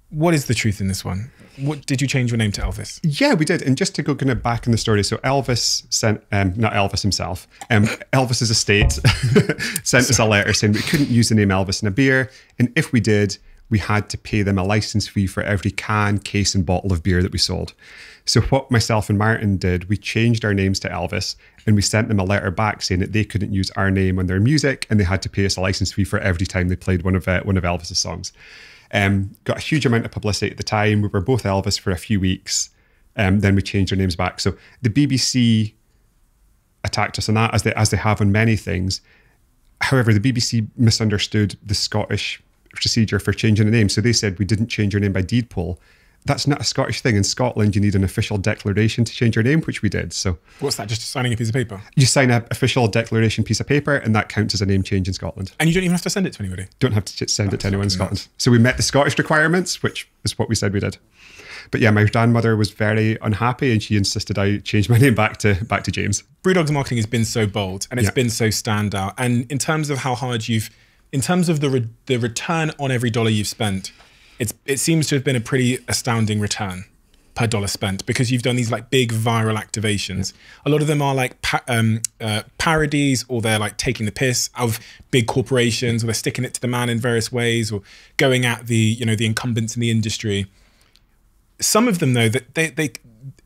What is the truth in this one? What did you change your name to Elvis? Yeah, we did. And just to go kind of back in the story, so Elvis sent, um, not Elvis himself, um, Elvis's estate [LAUGHS] sent us a letter saying we couldn't use the name Elvis in a beer. And if we did, we had to pay them a license fee for every can, case, and bottle of beer that we sold. So, what myself and Martin did, we changed our names to Elvis and we sent them a letter back saying that they couldn't use our name on their music and they had to pay us a license fee for every time they played one of uh, one of Elvis's songs. Um, got a huge amount of publicity at the time. We were both Elvis for a few weeks. Um, then we changed our names back. So the BBC attacked us on that, as they as they have on many things. However, the BBC misunderstood the Scottish procedure for changing a name. So they said we didn't change your name by deed poll. That's not a Scottish thing. In Scotland, you need an official declaration to change your name, which we did. So What's that? Just signing a piece of paper? you sign an official declaration piece of paper, and that counts as a name change in Scotland. And you don't even have to send it to anybody. Don't have to send it to anyone in fucking nuts. Scotland. So we met the Scottish requirements, which is what we said we did. But yeah, my grandmother was very unhappy, and she insisted I change my [LAUGHS] name back to back to James. Brewdog's marketing has been so bold and it's Yeah. been so standout. And in terms of how hard you've, in terms of the re- the return on every dollar you've spent, it's it seems to have been a pretty astounding return per dollar spent because you've done these like big viral activations. A lot of them are like pa- um, uh, parodies or they're like taking the piss out of big corporations or they're sticking it to the man in various ways or going at the you know the incumbents in the industry. Some of them though that they they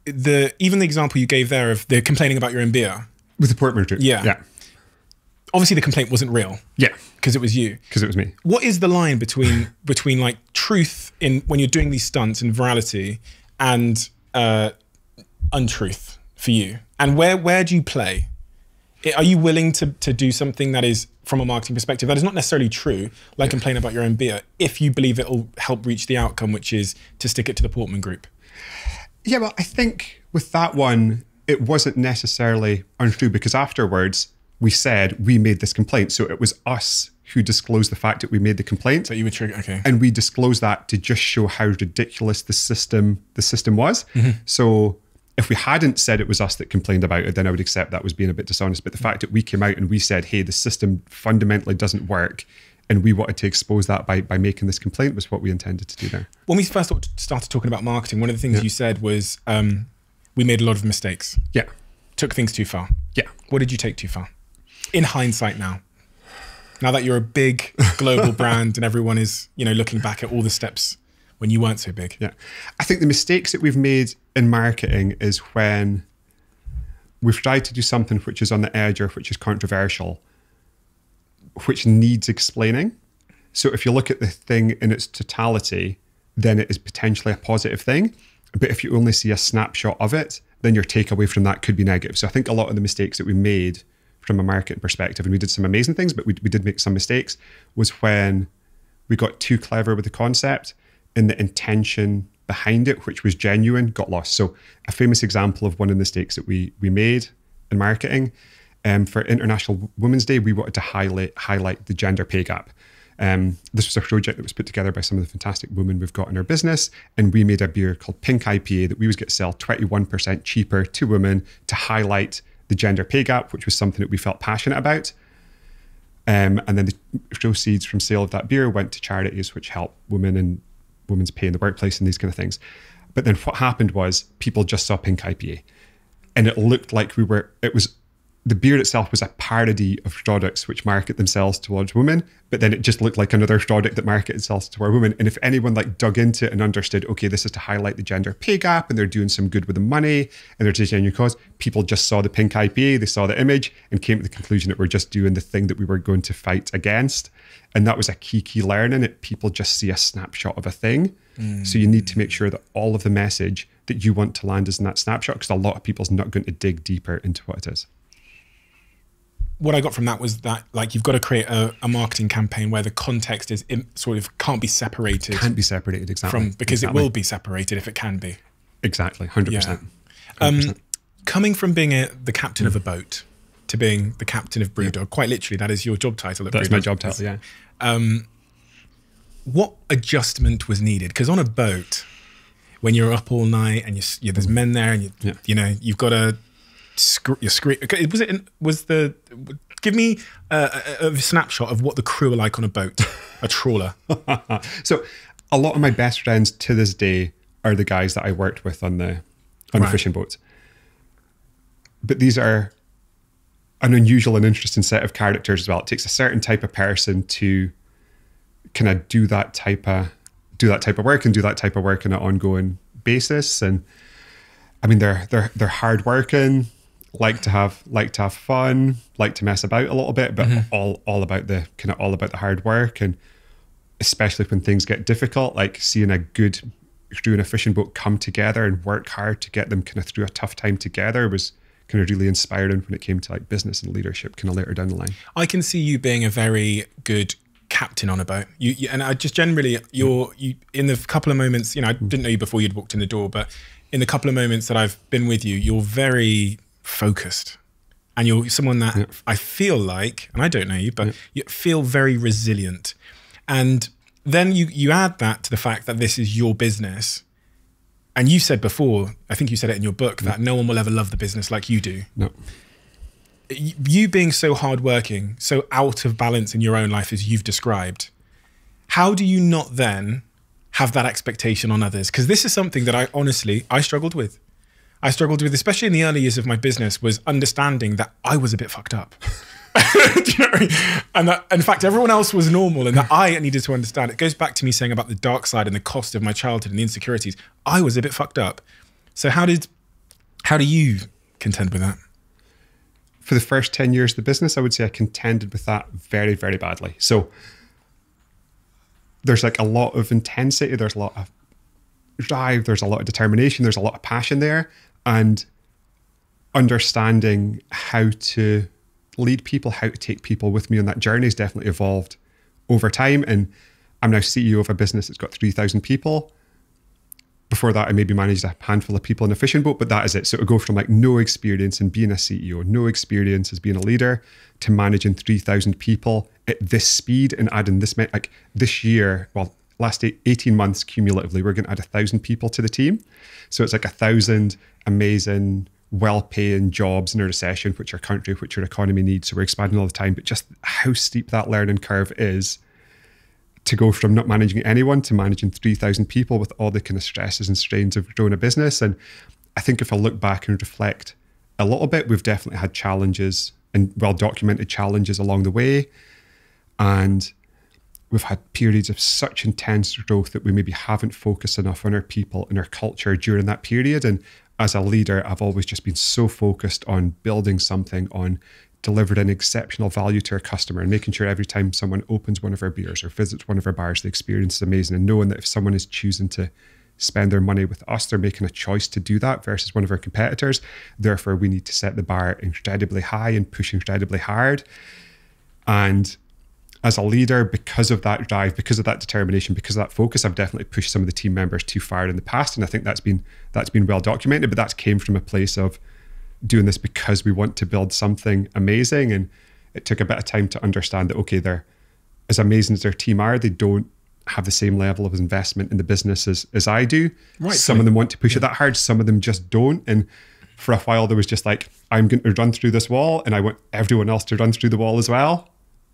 the even the example you gave there of they're complaining about your own beer With the Portman group. Yeah. Yeah. Obviously the complaint wasn't real Yeah. because it was you. Because it was me. What is the line between [LAUGHS] between like truth in when you're doing these stunts and virality and uh, untruth for you? And where where do you play? Are you willing to to do something that is from a marketing perspective that is not necessarily true, like complain about your own beer, if you believe it will help reach the outcome, which is to stick it to the Portman Group? Yeah, well, I think with that one, it wasn't necessarily untrue because afterwards we said we made this complaint. So it was us who disclosed the fact that we made the complaint. That you would trigger. Okay. and we disclosed that to just show how ridiculous the system the system was. So if we hadn't said it was us that complained about it, then I would accept that was being a bit dishonest. But the fact that we came out and we said, "Hey, the system fundamentally doesn't work," and we wanted to expose that by by making this complaint was what we intended to do there. when we first started talking about marketing, one of the things you said was um, we made a lot of mistakes, Yeah, took things too far. yeah. What did you take too far? In hindsight, now, now that you're a big global [LAUGHS] brand and everyone is, you know, looking back at all the steps when you weren't so big. Yeah. I think the mistakes that we've made in marketing is when we've tried to do something which is on the edge or which is controversial, which needs explaining. So if you look at the thing in its totality, then it is potentially a positive thing. But if you only see a snapshot of it, then your takeaway from that could be negative. So I think a lot of the mistakes that we made from a marketing perspective, and we did some amazing things, but we, we did make some mistakes, was when we got too clever with the concept and the intention behind it, which was genuine, got lost. So a famous example of one of the mistakes that we we made in marketing um, for International Women's Day, we wanted to highlight highlight the gender pay gap. Um, this was a project that was put together by some of the fantastic women we've got in our business, and we made a beer called Pink IPA that we was get to sell 21% cheaper to women to highlight the gender pay gap, which was something that we felt passionate about. Um, and then the proceeds from sale of that beer went to charities which help women and women's pay in the workplace and these kind of things. But then what happened was people just saw Pink IPA, and it looked like we were. It was the beer itself was a parody of products which market themselves towards women, but then it just looked like another product that market itself toward women. And if anyone like dug into it and understood, okay, this is to highlight the gender pay gap, and they're doing some good with the money, and they're taking a new cause, people just saw the pink IPA, they saw the image, and came to the conclusion that we're just doing the thing that we were going to fight against. And that was a key, key learning. It people just see a snapshot of a thing. Mm. So you need to make sure that all of the message that you want to land is in that snapshot, because a lot of people's not going to dig deeper into what it is. What I got from that was that like you've got to create a, a marketing campaign where the context is im- sort of can't be separated Can't be separated exactly from because exactly. it will be separated if it can be. exactly hundred Yeah. percent. Um, coming from being a, the captain of a boat to being the captain of Brewdog, quite literally, that is your job title. At That's my job title. Yeah. What adjustment was needed? Because on a boat, when you're up all night and you, you there's men there and you, Yeah. you know you've got to sc- your screen. Okay, was it? In, was the? Give me a, a, a snapshot of what the crew are like on a boat, a trawler. [LAUGHS] So a lot of my best friends to this day are the guys that I worked with on the on the fishing boats. But these are an unusual and interesting set of characters as well. It takes a certain type of person to kind of do that type of do that type of work and do that type of work on an ongoing basis. And I mean they're they're they're hardworking, like to have like to have fun, like to mess about a little bit, but mm-hmm. all all about the kind of all about the hard work and especially when things get difficult, like seeing a good crew and a fishing boat come together and work hard to get them kind of through a tough time together was kind of really inspiring when it came to like business and leadership kind of later down the line. I can see you being a very good captain on a boat. You, you and I just generally you're you in the couple of moments. You know, I mm. didn't know you before you'd walked in the door, but in the couple of moments that I've been with you, you're very focused. And you're someone that I feel like, and I don't know you, but you feel very resilient. And then you you add that to the fact that this is your business. And you said before, I think you said it in your book, that no one will ever love the business like you do No. you being so hardworking, so out of balance in your own life as you've described, how do you not then have that expectation on others? Because this is something that I honestly I struggled with. I struggled with, especially in the early years of my business, was understanding that I was a bit fucked up. [LAUGHS] You know I mean? And that, in fact, everyone else was normal, and that I needed to understand. It goes back to me saying about the dark side and the cost of my childhood and the insecurities. I was a bit fucked up. So how did, how do you contend with that? For the first 10 years of the business, I would say I contended with that very, very badly. So there's like a lot of intensity, there's a lot of drive, there's a lot of determination, there's a lot of passion there. And understanding how to lead people, how to take people with me on that journey has definitely evolved over time. And I'm now CEO of a business that's got 3,000 people. Before that, I maybe managed a handful of people in a fishing boat, but that is it. So to go from like no experience in being a CEO, no experience as being a leader, to managing 3,000 people at this speed and adding this, like this year, well, last 18 months cumulatively, we're going to add a thousand people to the team. So it's like a thousand amazing, well-paying jobs in a recession, which our country, which our economy needs. So we're expanding all the time. But just how steep that learning curve is to go from not managing anyone to managing 3,000 people with all the kind of stresses and strains of growing a business. And I think if I look back and reflect a little bit, we've definitely had challenges and well documented challenges along the way. And we've had periods of such intense growth that we maybe haven't focused enough on our people and our culture during that period. And as a leader, I've always just been so focused on building something, on delivering exceptional value to our customer and making sure every time someone opens one of our beers or visits one of our bars, the experience is amazing. And knowing that if someone is choosing to spend their money with us, they're making a choice to do that versus one of our competitors. Therefore, we need to set the bar incredibly high and push incredibly hard. And as a leader, because of that drive, because of that determination, because of that focus, I've definitely pushed some of the team members too far in the past, and I think that's been that's been well documented. But that came from a place of doing this because we want to build something amazing, and it took a bit of time to understand that okay, they're as amazing as their team are, they don't have the same level of investment in the business as, as I do. Right, Some of them want to push it that hard, some of them just don't. And for a while, there was just like, I'm going to run through this wall, and I want everyone else to run through the wall as well.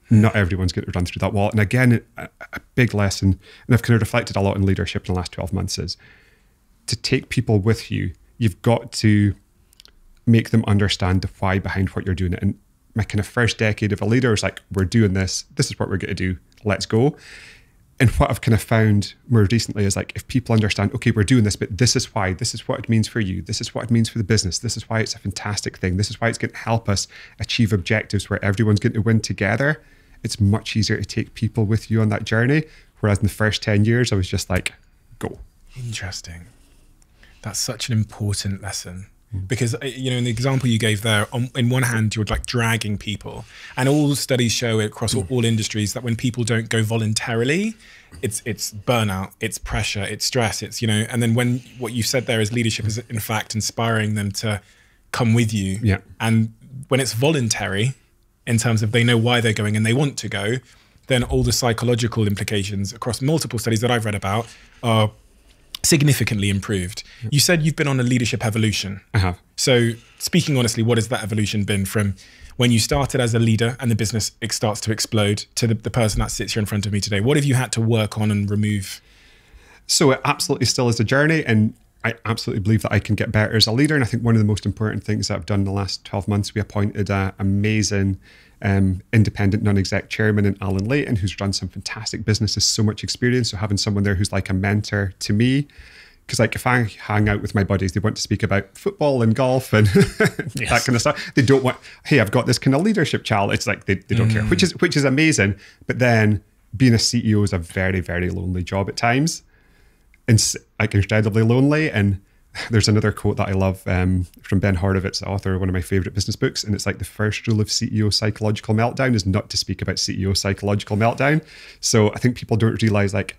Not everyone's going to run through that wall. And again, a, a big lesson, and I've kind of reflected a lot in leadership in the last 12 months, is to take people with you, you've got to make them understand the why behind what you're doing. And my kind of first decade of a leader was like, we're doing this, this is what we're going to do, let's go. And what I've kind of found more recently is like, if people understand, okay, we're doing this, but this is why, this is what it means for you, this is what it means for the business, this is why it's a fantastic thing, this is why it's going to help us achieve objectives where everyone's going to win together. It's much easier to take people with you on that journey. Whereas in the first 10 years, I was just like, go. Interesting. That's such an important lesson because uh, you know in the example you gave there, on in one hand you're like dragging people, and all studies show across all, all industries that when people don't go voluntarily, it's it's burnout, it's pressure, it's stress, it's you know, and then when what you said there is leadership is in fact inspiring them to come with you, Yeah. and when it's voluntary, in terms of they know why they're going and they want to go, then all the psychological implications across multiple studies that I've read about are significantly improved. You said you've been on a leadership evolution. I have. So, speaking honestly, what has that evolution been from when you started as a leader and the business it starts to explode to the, the person that sits here in front of me today? What have you had to work on and remove? So it absolutely still is a journey, and I absolutely believe that I can get better as a leader. And I think one of the most important things that I've done in the last 12 months, we appointed an amazing um, independent non-exec chairman in Allan Leighton, who's run some fantastic businesses, so much experience. So having someone there who's like a mentor to me, because like if I hang out with my buddies, they want to speak about football and golf and [LAUGHS] yes. that kind of stuff. They don't want, hey, I've got this kind of leadership challenge. It's like they, they don't mm. care, which is which is amazing. But then being a CEO is a very very lonely job at times and like incredibly lonely. And [LAUGHS] there's another quote that I love um, from Ben Horowitz, the author of one of my favorite business books. And it's like the first rule of CEO psychological meltdown is not to speak about CEO psychological meltdown. So I think people don't realize like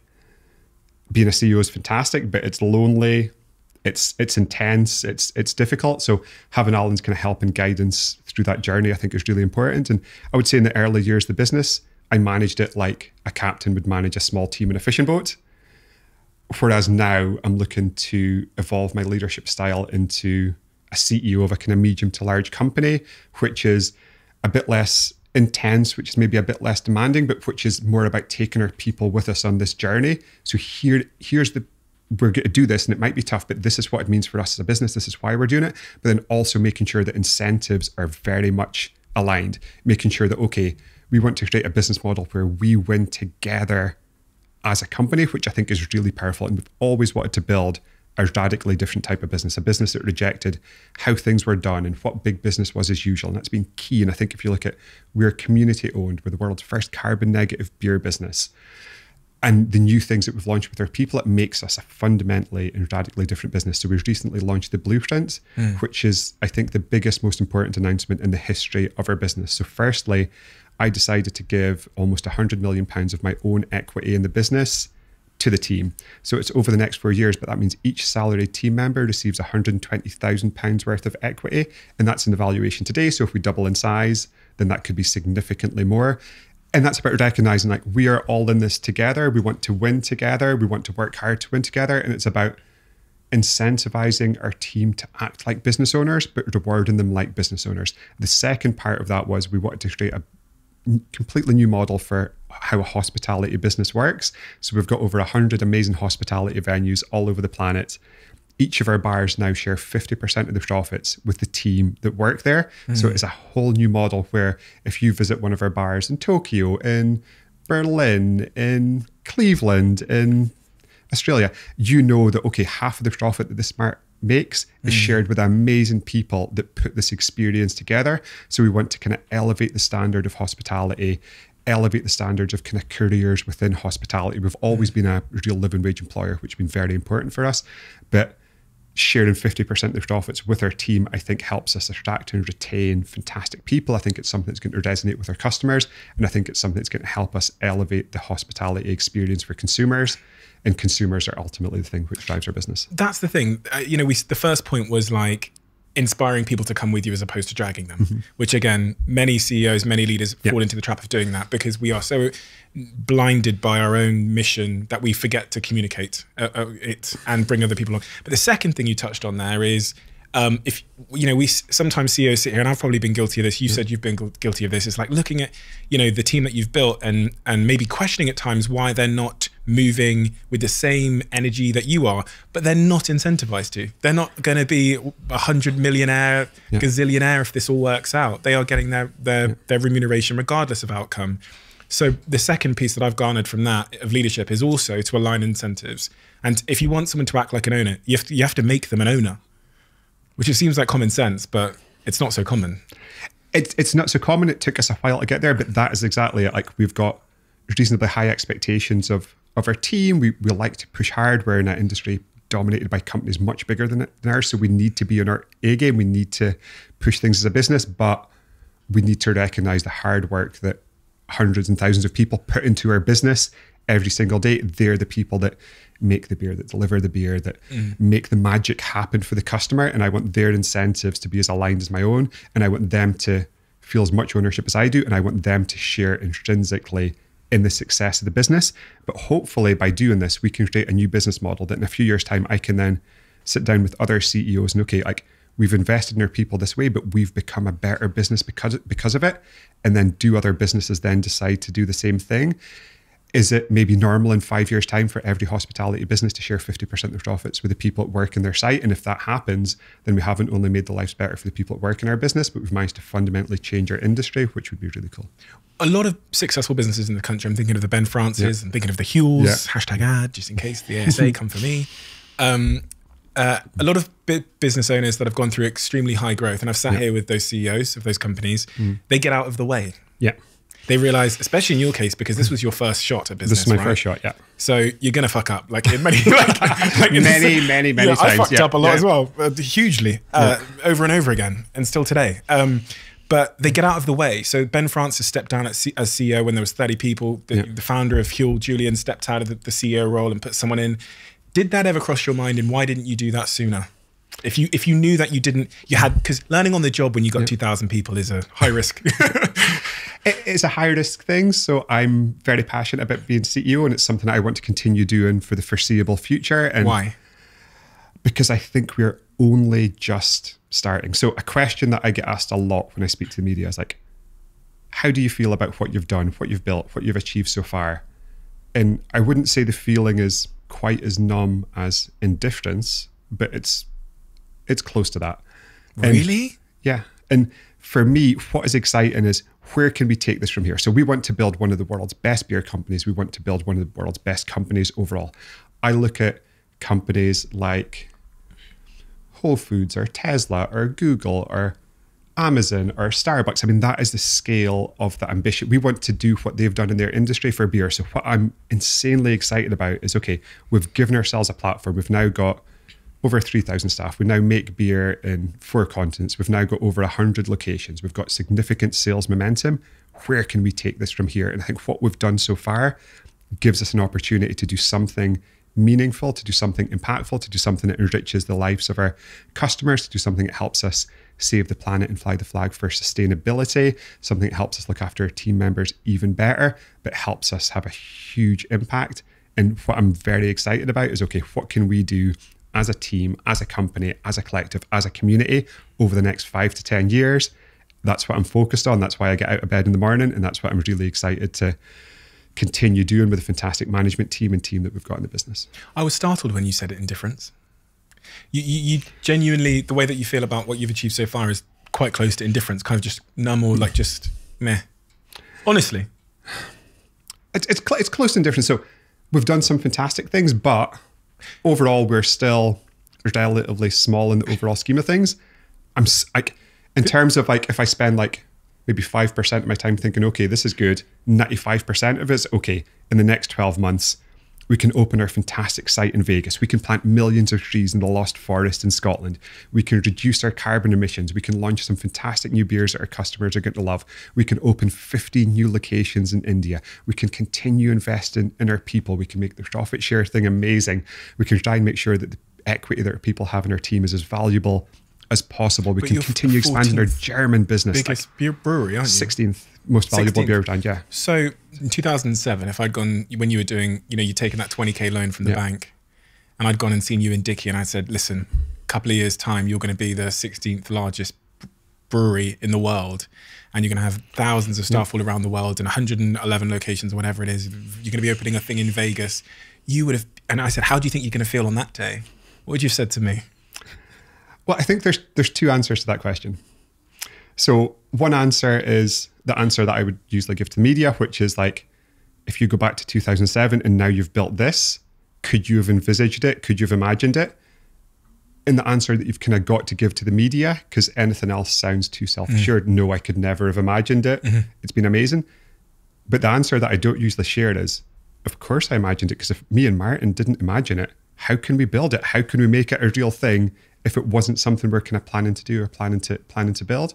being a CEO is fantastic, but it's lonely. It's it's intense. It's it's difficult. So having Allan's kind of help and guidance through that journey, I think, is really important. And I would say in the early years of the business, I managed it like a captain would manage a small team in a fishing boat. Whereas now I'm looking to evolve my leadership style into a CEO of a kind of medium to large company, which is a bit less intense, which is maybe a bit less demanding, but which is more about taking our people with us on this journey. So here, here's the we're going to do this and it might be tough, but this is what it means for us as a business. This is why we're doing it. But then also making sure that incentives are very much aligned, making sure that, okay, we want to create a business model where we win together as a company, which I think is really powerful. And we've always wanted to build a radically different type of business, a business that rejected how things were done and what big business was as usual. And that's been key. And I think if you look at we're community owned, we're the world's first carbon negative beer business. And the new things that we've launched with our people, it makes us a fundamentally and radically different business. So we've recently launched the Blueprint, mm. which is, I think, the biggest, most important announcement in the history of our business. So, firstly, I decided to give almost 100 million pounds of my own equity in the business to the team. So it's over the next four years, but that means each salaried team member receives 120,000 pounds worth of equity, and that's in the valuation today. So if we double in size, then that could be significantly more. And that's about recognizing like we are all in this together. We want to win together. We want to work hard to win together, and it's about incentivizing our team to act like business owners, but rewarding them like business owners. The second part of that was we wanted to create a completely new model for how a hospitality business works. So we've got over 100 amazing hospitality venues all over the planet. Each of our bars now share 50% of the profits with the team that work there. Mm. So it's a whole new model where if you visit one of our bars in Tokyo, in Berlin, in Cleveland, in Australia, you know that, okay, half of the profit that the smart makes is mm. shared with amazing people that put this experience together. So we want to kind of elevate the standard of hospitality, elevate the standards of kind of careers within hospitality. We've always mm. been a real living wage employer, which has been very important for us. But sharing 50% of the profits with our team, I think helps us attract and retain fantastic people. I think it's something that's going to resonate with our customers. And I think it's something that's going to help us elevate the hospitality experience for consumers and consumers are ultimately the thing which drives our business. That's the thing. Uh, you know, we the first point was like inspiring people to come with you as opposed to dragging them, mm-hmm. which again, many CEOs, many leaders yep. fall into the trap of doing that because we are so blinded by our own mission that we forget to communicate uh, uh, it and bring other people along. But the second thing you touched on there is um, if you know, we sometimes CEOs sit here, and I've probably been guilty of this. You mm. said you've been guilty of this. It's like looking at you know the team that you've built, and and maybe questioning at times why they're not moving with the same energy that you are, but they're not incentivized to. They're not going to be a hundred millionaire, yeah. gazillionaire if this all works out. They are getting their their yeah. their remuneration regardless of outcome. So the second piece that I've garnered from that of leadership is also to align incentives. And if you want someone to act like an owner, you have to, you have to make them an owner which it seems like common sense, but it's not so common. It, it's not so common. It took us a while to get there, but that is exactly it. Like we've got reasonably high expectations of of our team. We we like to push hard. We're in an industry dominated by companies much bigger than, than ours, so we need to be on our A game. We need to push things as a business, but we need to recognize the hard work that hundreds and thousands of people put into our business every single day. They're the people that make the beer, that deliver the beer, that mm. make the magic happen for the customer. And I want their incentives to be as aligned as my own. And I want them to feel as much ownership as I do. And I want them to share intrinsically in the success of the business. But hopefully, by doing this, we can create a new business model that in a few years' time, I can then sit down with other CEOs and okay, like we've invested in our people this way, but we've become a better business because because of it, and then do other businesses then decide to do the same thing? Is it maybe normal in five years' time for every hospitality business to share 50% of their profits with the people at work in their site? And if that happens, then we haven't only made the lives better for the people at work in our business, but we've managed to fundamentally change our industry, which would be really cool. A lot of successful businesses in the country, I'm thinking of the Ben Francis, Yeah. I'm thinking of the Huels, Yeah. hashtag ad, just in case the ASA [LAUGHS] come for me. Um, uh, a lot of bi- business owners that have gone through extremely high growth, and I've sat here with those CEOs of those companies, Mm. they get out of the way. Yeah. They realize, especially in your case, because this was your first shot at business. This is my right? first shot. Yeah. So you're gonna fuck up, like in many, [LAUGHS] like, like in Many, the- [LAUGHS] many, many yeah, I times, fucked yeah, up a lot yeah. as well, uh, hugely, uh, over and over again, and still today. Um, but they get out of the way. So Ben Francis stepped down at C- as CEO when there was 30 people. The, the founder of Huel, Julian, stepped out of the, the CEO role and put someone in. Did that ever cross your mind, and why didn't you do that sooner? If you if you knew that you didn't, you had because learning on the job when you got 2,000 people is a high risk. [LAUGHS] It- It's a high risk thing. So I'm very passionate about being CEO and it's something I want to continue doing for the foreseeable future. And why? because I think we're only just starting. So, a question that I get asked a lot when I speak to the media is like, how do you feel about what you've done, what you've built, what you've achieved so far? And I wouldn't say the feeling is quite as numb as indifference, but it's it's close to that. And- Really? yeah. And for me, what is exciting is where can we take this from here? So we want to build one of the world's best beer companies. We want to build one of the world's best companies overall. I look at companies like Whole Foods or Tesla or Google or Amazon or Starbucks. I mean, that is the scale of the ambition. We want to do what they've done in their industry for beer. So, what I'm insanely excited about is okay, we've given ourselves a platform. We've now got over 3,000 staff. We now make beer in four continents. We've now got over 100 locations. We've got significant sales momentum. Where can we take this from here? And I think what we've done so far gives us an opportunity to do something meaningful, to do something impactful, to do something that enriches the lives of our customers, to do something that helps us save the planet and fly the flag for sustainability, something that helps us look after our team members even better, but helps us have a huge impact. And what I'm very excited about is okay, what can we do as a team, as a company, as a collective, as a community over the next five to 10 years? That's what I'm focused on. That's why I get out of bed in the morning. And that's what I'm really excited to continue doing with the fantastic management team and team that we've got in the business. I was startled when you said it indifference. You, you, you genuinely, the way that you feel about what you've achieved so far is quite close to indifference, kind of just numb or like just meh. Honestly, It's, it's, cl- it's close to indifference. So we've done some fantastic things, but overall, we're still relatively small in the overall scheme of things. I'm like, in terms of like, if I spend like maybe 5% of my time thinking, okay, this is good, 95% of it's okay. In the next 12 months, we can open our fantastic site in Vegas. We can plant millions of trees in the Lost Forest in Scotland. We can reduce our carbon emissions. We can launch some fantastic new beers that our customers are going to love. We can open 50 new locations in India. We can continue investing in our people. We can make the profit share thing amazing. We can try and make sure that the equity that our people have in our team is as valuable as possible. We But can continue expanding our German business. Like biggest beer brewery, aren't you? 16th most valuable 16th. beer brand. Yeah. So in 2007, if I'd gone when you were doing, you know, you'd taken that 20k loan from the Yeah. bank, and I'd gone and seen you in Dickie, and I said, listen, couple of years time, you're going to be the 16th largest brewery in the world, and you're going to have thousands of staff all around the world and 111 locations, or whatever it is. You're going to be opening a thing in Vegas. You would have, and I said, how do you think you're going to feel on that day? What would you have said to me? Well, I think there's there's two answers to that question. So one answer is the answer that I would usually give to the media, which is like, if you go back to 2007 and now you've built this, could you have envisaged it? Could you have imagined it? And the answer that you've kind of got to give to the media, because anything else sounds too self-assured. Mm-hmm. No, I could never have imagined it. Mm-hmm. It's been amazing. But the answer that I don't usually share is, of course I imagined it, because if me and Martin didn't imagine it, how can we build it? How can we make it a real thing if it wasn't something we're kind of planning to do or planning to planning to build?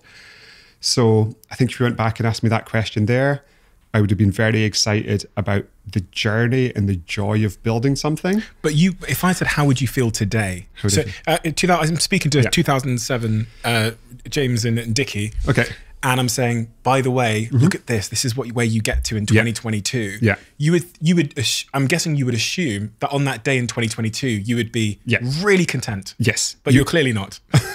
So I think if you went back and asked me that question there, I would have been very excited about the journey and the joy of building something. But you, if I said, how would you feel today? so uh, in 2000, I'm speaking to Yeah. 2007 uh, James and, and Dickie. Okay. And I'm saying, by the way, mm-hmm. look at this. This is what where you get to in 2022. Yeah. You would you would I'm guessing you would assume that on that day in 2022 you would be Yeah. really content. Yes. But you're clearly not. [LAUGHS]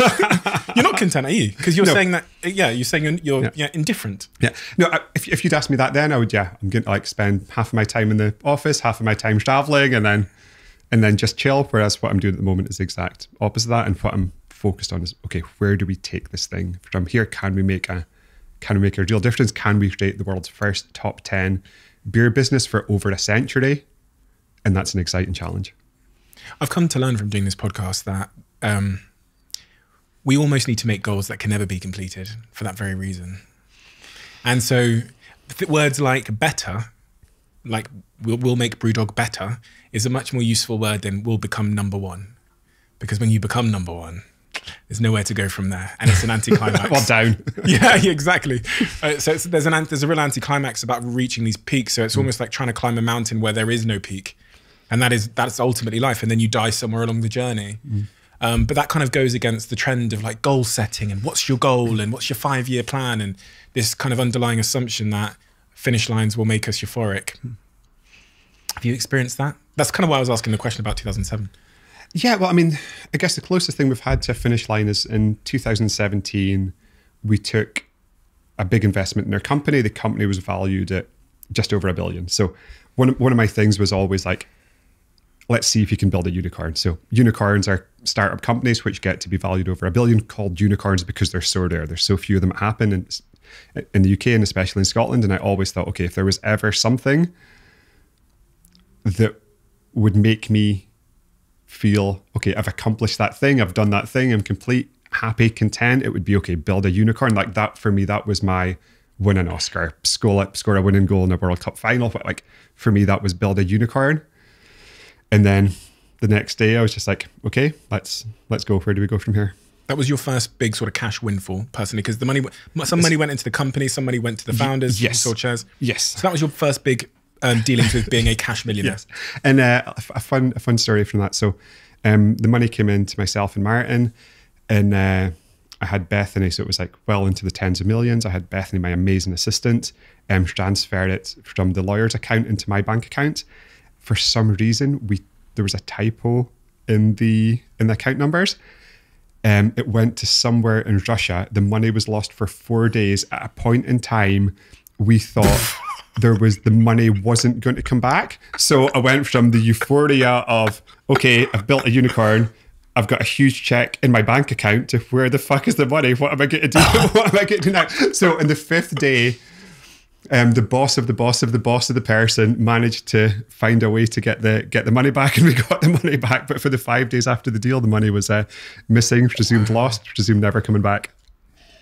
you're not content, are you? Because you're No. saying that yeah, you're saying you're, you're yeah. indifferent. Yeah. No, if, if you'd asked me that then, I would, yeah, I'm going to like spend half of my time in the office, half of my time traveling, and then and then just chill. Whereas what I'm doing at the moment is the exact opposite of that. And what I'm focused on is, okay, where do we take this thing from here? Can we make a can we make a real difference? Can we create the world's first top 10 beer business for over a century? And that's an exciting challenge. I've come to learn from doing this podcast that um, we almost need to make goals that can never be completed for that very reason. And so, words like better, like we'll, we'll make Brewdog better, is a much more useful word than we'll become number one. Because when you become number one, there's nowhere to go from there. And it's an anticlimax. [LAUGHS] Well, down. yeah, [LAUGHS] yeah, exactly. Uh, so it's, there's an there's a real anticlimax about reaching these peaks. So it's almost like trying to climb a mountain where there is no peak, and that is that's ultimately life. And then you die somewhere along the journey. Um, but that kind of goes against the trend of like goal setting and what's your goal and what's your five year plan and this kind of underlying assumption that finish lines will make us euphoric. Have you experienced that? That's kind of why I was asking the question about 2007. Yeah, well, I mean, I guess the closest thing we've had to a finish line is in 2017, we took a big investment in our company. The company was valued at just over a billion. So one of, one of my things was always like, let's see if you can build a unicorn. So unicorns are startup companies which get to be valued over a billion, called unicorns because they're so rare. There's so few of them that happen in, in the UK and especially in Scotland. And I always thought, okay, if there was ever something that would make me feel okay i've accomplished that thing i've done that thing i'm complete happy content it would be okay build a unicorn like that for me that was my win an oscar score, score a winning goal in a world cup final but like for me that was build a unicorn and then the next day i was just like okay let's let's go where do we go from here That was your first big sort of cash windfall, personally, because the money, some money went into the company, some money went to the founders, yes. shares. Yes. So that was your first big um, dealings with being a [LAUGHS] cash millionaire. Yes. And uh, a fun a fun story from that. So um, the money came in to myself and Martin, and uh, I had Bethany. So it was like well into the tens of millions. I had Bethany, my amazing assistant, um, transferred it from the lawyer's account into my bank account. For some reason, we there was a typo in the in the account numbers. Um, it went to somewhere in Russia. The money was lost for four days. At a point in time, we thought there was the money wasn't going to come back. So I went from the euphoria of okay, I've built a unicorn. I've got a huge check in my bank account to where the fuck is the money? What am I going to do? [LAUGHS] what am I going to do now? So in the fifth day, um, the boss of the boss of the boss of the person managed to find a way to get the get the money back, [LAUGHS] and we got the money back. But for the five days after the deal, the money was uh, missing, presumed lost, presumed never coming back.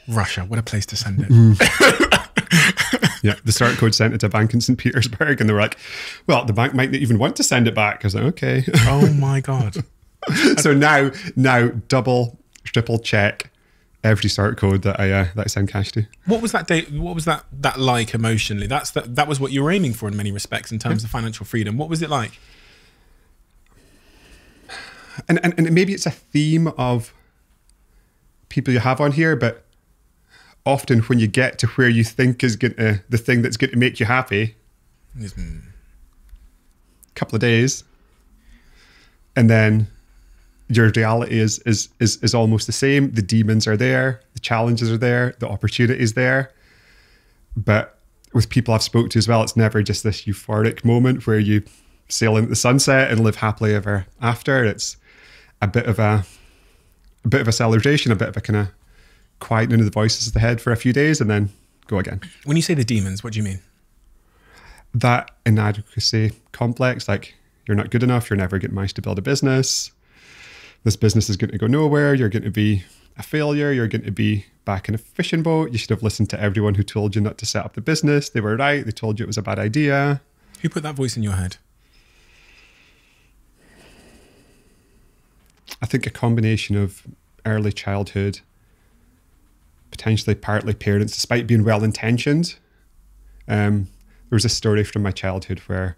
Russia, what a place to send it. [LAUGHS] Yeah, the sort code sent it to a bank in St. Petersburg, and they were like, "Well, the bank might not even want to send it back." I was like, "Okay." Oh my God. [LAUGHS] so now, now double, triple check every sort code that I uh, that I send cash to. What was that day? What was that that like emotionally? That's that. That was what you were aiming for in many respects in terms of financial freedom. What was it like? and, and and maybe it's a theme of people you have on here, but often when you get to where you think is going to the thing that's going to make you happy, Mm, couple of days, and then your reality is is is is almost the same. The demons are there, the challenges are there, the opportunity is there, but with people I've spoke to as well, it's never just this euphoric moment where you sail into the sunset and live happily ever after. It's a bit of a a bit of a celebration, a bit of a kind of quietening of the voices of the head for a few days, and then go again. When you say the demons, what do you mean? that inadequacy complex, like you're not good enough, you're never going to manage to build a business. This business is going to go nowhere. You're going to be a failure. You're going to be back in a fishing boat. You should have listened to everyone who told you not to set up the business. They were right. They told you it was a bad idea. Who put that voice in your head? I think a combination of early childhood, potentially partly parents, despite being well intentioned. Um, there was a story from my childhood where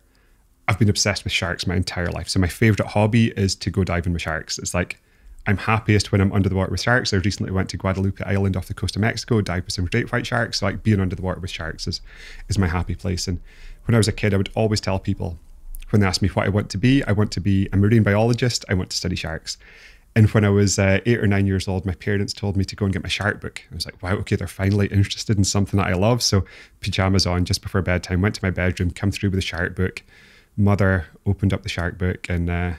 I've been obsessed with sharks my entire life. So my favorite hobby is to go diving with sharks. It's like I'm happiest when I'm under the water with sharks. I recently went to Guadalupe Island off the coast of Mexico, dived with some great white sharks. So like being under the water with sharks is is my happy place. And when I was a kid, I would always tell people when they asked me what I want to be, I want to be a marine biologist. I want to study sharks. And when I was uh, eight or nine years old, my parents told me to go and get my shark book. I was like, wow, okay, they're finally interested in something that I love. So pajamas on just before bedtime, went to my bedroom, come through with the shark book. Mother opened up the shark book and uh,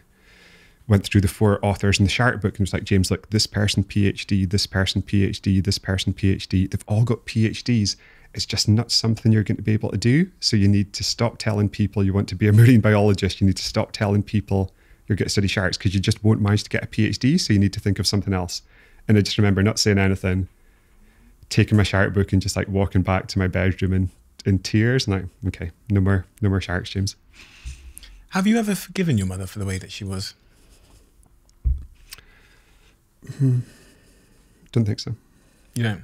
went through the four authors in the shark book and was like, James, look, this person PhD, this person PhD, this person PhD. They've all got PhDs. It's just not something you're going to be able to do. So you need to stop telling people you want to be a marine biologist. You need to stop telling people going to study sharks because you just won't manage to get a PhD. So you need to think of something else. And I just remember not saying anything, taking my shark book and just like walking back to my bedroom in, in tears. And like, okay, no more, no more sharks, James. Have you ever forgiven your mother for the way that she was? Hmm. Don't think so. You don't.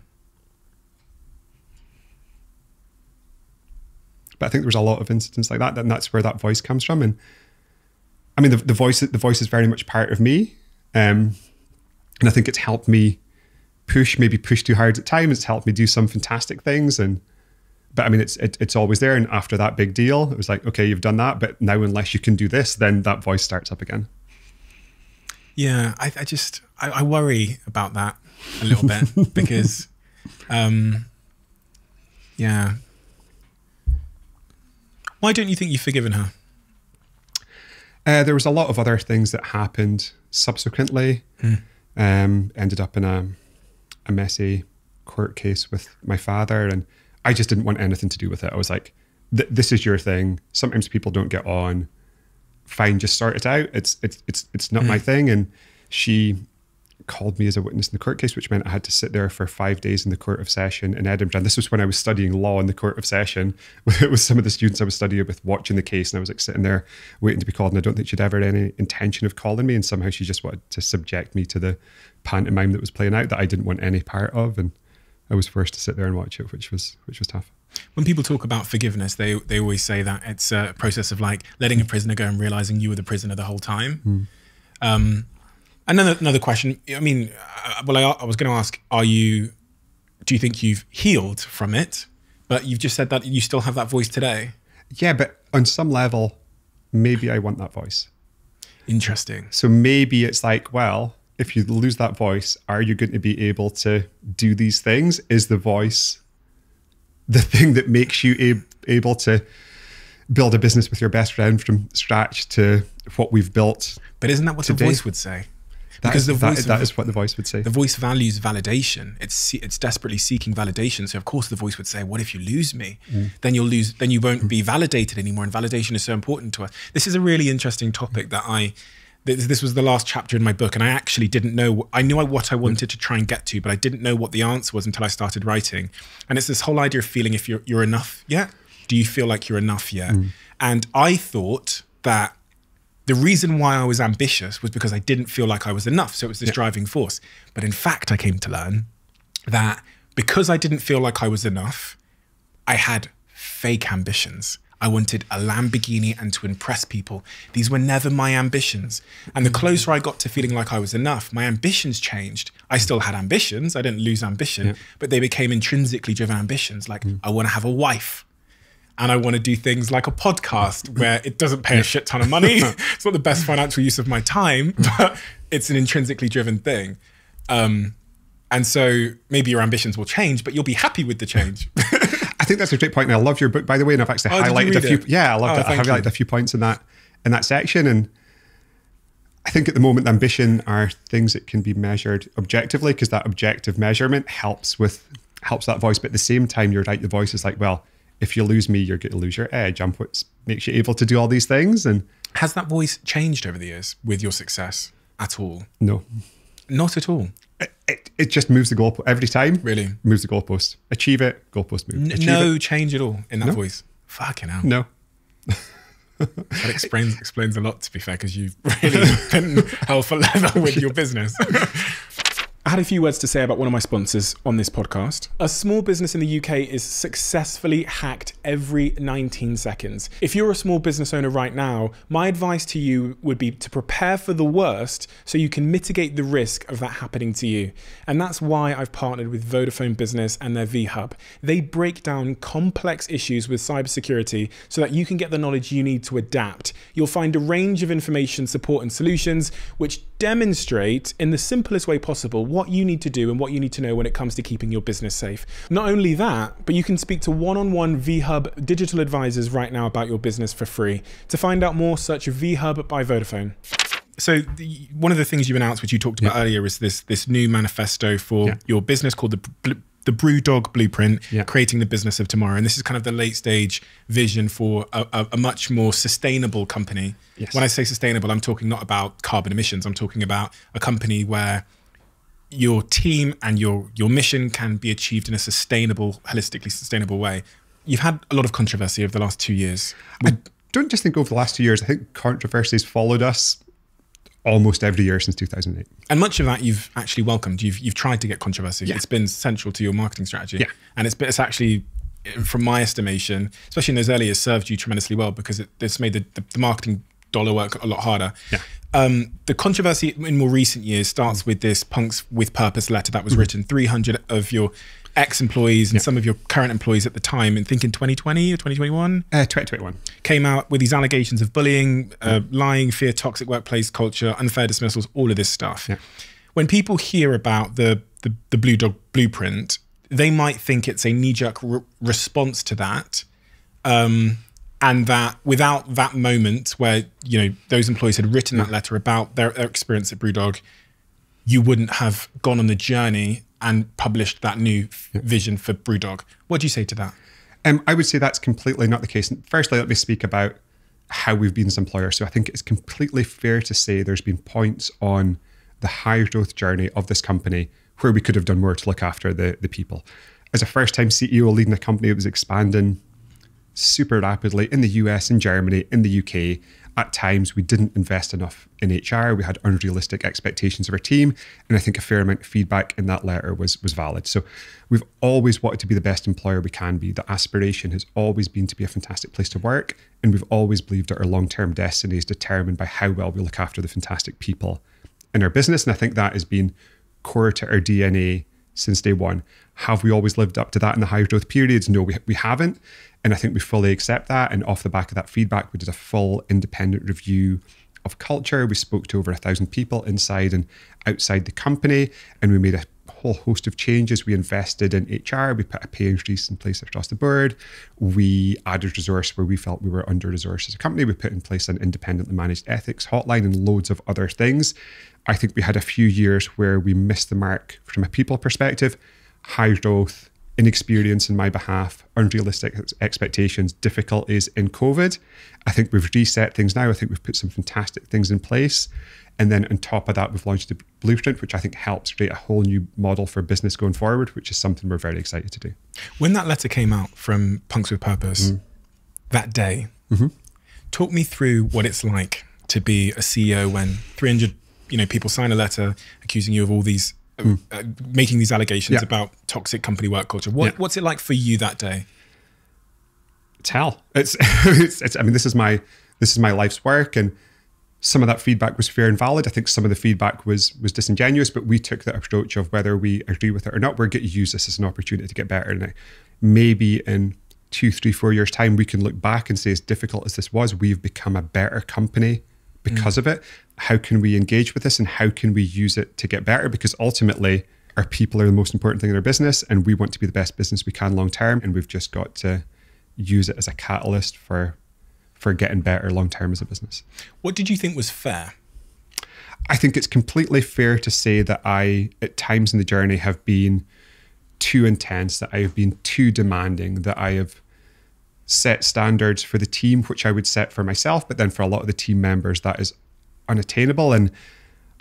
But I think there was a lot of incidents like that, and that's where that voice comes from. And I mean, the, the voice, the voice is very much part of me, um, and I think it's helped me push, maybe push too hard at times. It's helped me do some fantastic things, and but I mean, it's it, it's always there. And after that big deal, it was like, okay, you've done that, but now unless you can do this, then that voice starts up again. Yeah, I, I just I, I worry about that a little bit [LAUGHS] because, um, yeah. Why don't you think you've forgiven her? Uh, there was a lot of other things that happened subsequently. Um, ended up in a a messy court case with my father, and I just didn't want anything to do with it. I was like, "Th- "This is your thing. Sometimes people don't get on. Fine, just sort it out. It's it's it's it's not my thing." And she called me as a witness in the court case, which meant I had to sit there for five days in the court of session in Edinburgh. And this was when I was studying law in the court of session [LAUGHS] with it was some of the students I was studying with watching the case. And I was like sitting there waiting to be called. And I don't think she'd ever had any intention of calling me. And somehow she just wanted to subject me to the pantomime that was playing out that I didn't want any part of. And I was forced to sit there and watch it, which was which was tough. When people talk about forgiveness, they they always say that it's a process of like letting a prisoner go and realizing you were the prisoner the whole time. Um, another another question. I mean, uh, well, I, I was going to ask: Are you? Do you think you've healed from it? But you've just said that you still have that voice today. Yeah, but on some level, maybe I want that voice. Interesting. So maybe it's like, well, if you lose that voice, are you going to be able to do these things? Is the voice the [LAUGHS] thing that makes you a- able to build a business with your best friend from scratch to what we've built? But isn't that what Today- the voice would say? That Because is- the that- voice that is what the voice would say. The voice values validation. It's it's desperately seeking validation. So of course the voice would say, "What if you lose me? Mm. Then you'll lose. Then you won't mm. be validated anymore." And validation is so important to us. This is a really interesting topic that I. This, this was the last chapter in my book, and I actually didn't know. I knew what I wanted to try and get to, but I didn't know what the answer was until I started writing. And it's this whole idea of feeling if you're you're enough yet. Do you feel like you're enough yet? Mm. And I thought that the reason why I was ambitious was because I didn't feel like I was enough. So it was this driving force. But in fact, I came to learn that because I didn't feel like I was enough, I had fake ambitions. I wanted a Lamborghini and to impress people. These were never my ambitions. And the mm. closer I got to feeling like I was enough, my ambitions changed. I still had ambitions. I didn't lose ambition, but they became intrinsically driven ambitions. Like, mm. I want to have a wife and I want to do things like a podcast where it doesn't pay a shit ton of money. [LAUGHS] it's not the best financial use of my time, but it's an intrinsically driven thing. Um, and so maybe your ambitions will change, but you'll be happy with the change. [LAUGHS] I think that's a great point, and I love your book, by the way. And I've actually Oh, highlighted a few. it? Yeah, I loved Oh, it. I highlighted you. a few points in that in that section, and I think at the moment, ambition are things that can be measured objectively because that objective measurement helps with helps that voice. But at the same time, you're right. The voice is like, well, if you lose me, you're going to lose your edge. I'm what makes you able to do all these things, and Has that voice changed over the years with your success at all? no, Not at all. it, it, it just moves the goalpost every time. Really? moves the goalpost. Achieve it, goalpost move. N- no it. change at all in that voice. Fucking hell. no. That [LAUGHS] explains explains a lot, to be fair, because you've really [LAUGHS] been [LAUGHS] hell for leather with your business. I had a few words to say about one of my sponsors on this podcast. A small business in the UK is successfully hacked every 19 seconds. If you're a small business owner right now, my advice to you would be to prepare for the worst so you can mitigate the risk of that happening to you. And that's why I've partnered with Vodafone Business and their V Hub. They break down complex issues with cybersecurity so that you can get the knowledge you need to adapt. You'll find a range of information, support, and solutions which demonstrate in the simplest way possible what you need to do and what you need to know when it comes to keeping your business safe. Not only that, but you can speak to one on one VHub digital advisors right now about your business for free. To find out more, search VHub by Vodafone. So the, one of the things you announced, which you talked about yeah. earlier, is this this new manifesto for yeah. your business called the the Brewdog Blueprint, yeah. creating the business of tomorrow. And this is kind of the late stage vision for a, a, a much more sustainable company. Yes. When I say sustainable, I'm talking not about carbon emissions. I'm talking about a company where your team and your your mission can be achieved in a sustainable, holistically sustainable way. You've had a lot of controversy over the last two years. I don't just think over the last two years. I think controversies followed us almost every year since 2008. And much of that you've actually welcomed. You've you've tried to get controversy. Yeah. It's been central to your marketing strategy. Yeah. And it's it's actually from my estimation, especially in those early years, served you tremendously well because it, it's made the, the, the marketing dollar work a lot harder. Yeah. Um, the controversy in more recent years starts mm. with this Punks with Purpose letter that was mm. written. 300 of your ex-employees and yeah. some of your current employees at the time, and think in 2020 or 2021, uh, 2021, came out with these allegations of bullying, uh, lying, fear, toxic workplace culture, unfair dismissals, all of this stuff. Yeah. When people hear about the, the, the BrewDog blueprint, they might think it's a knee-jerk re- response to that. Um, and that without that moment where you know those employees had written that letter about their, their experience at BrewDog, you wouldn't have gone on the journey and published that new vision for BrewDog. What do you say to that? Um, I would say that's completely not the case. Firstly, let me speak about how we've been as employers. So I think it's completely fair to say there's been points on the high growth journey of this company where we could have done more to look after the, the people. As a first time CEO leading a company that was expanding super rapidly in the US, in Germany, in the UK, at times we didn't invest enough in HR. We had unrealistic expectations of our team, and I think a fair amount of feedback in that letter was was valid. So we've always wanted to be the best employer we can be. The aspiration has always been to be a fantastic place to work, and we've always believed that our long term destiny is determined by how well we look after the fantastic people in our business. And I think that has been core to our DNA since day one. Have we always lived up to that in the high growth periods? No, we, we haven't. And I think we fully accept that. And off the back of that feedback, we did a full independent review of culture. We spoke to over a thousand people inside and outside the company, and we made a whole host of changes. We invested in HR. We put a pay increase in place across the board. We added resource where we felt we were under resourced as a company. We put in place an independently managed ethics hotline and loads of other things. I think we had a few years where we missed the mark from a people perspective, high growth, inexperience in my behalf, unrealistic expectations, difficulties in COVID. I think we've reset things now. I think we've put some fantastic things in place. And then on top of that, we've launched a blueprint, which I think helps create a whole new model for business going forward, which is something we're very excited to do. When that letter came out from Punks with Purpose mm. that day, mm-hmm. talk me through what it's like to be a CEO when 300 you know people sign a letter accusing you of all these mm. uh, making these allegations yeah. about toxic company work culture. What, yeah. What's it like for you that day? It's hell. It's, [LAUGHS] it's, it's, I mean, this is my this is my life's work, and some of that feedback was fair and valid. I think some of the feedback was was disingenuous, but we took the approach of whether we agree with it or not, we're going to use this as an opportunity to get better. And maybe in two, three, four years' time, we can look back and say, as difficult as this was, we've become a better company because mm. of it how can we engage with this and how can we use it to get better? Because ultimately, our people are the most important thing in our business, and we want to be the best business we can long term. And we've just got to use it as a catalyst for for getting better long term as a business. What did you think was fair? I think it's completely fair to say that I, at times in the journey, have been too intense, that I have been too demanding, that I have set standards for the team, which I would set for myself, but then for a lot of the team members, that is unattainable. And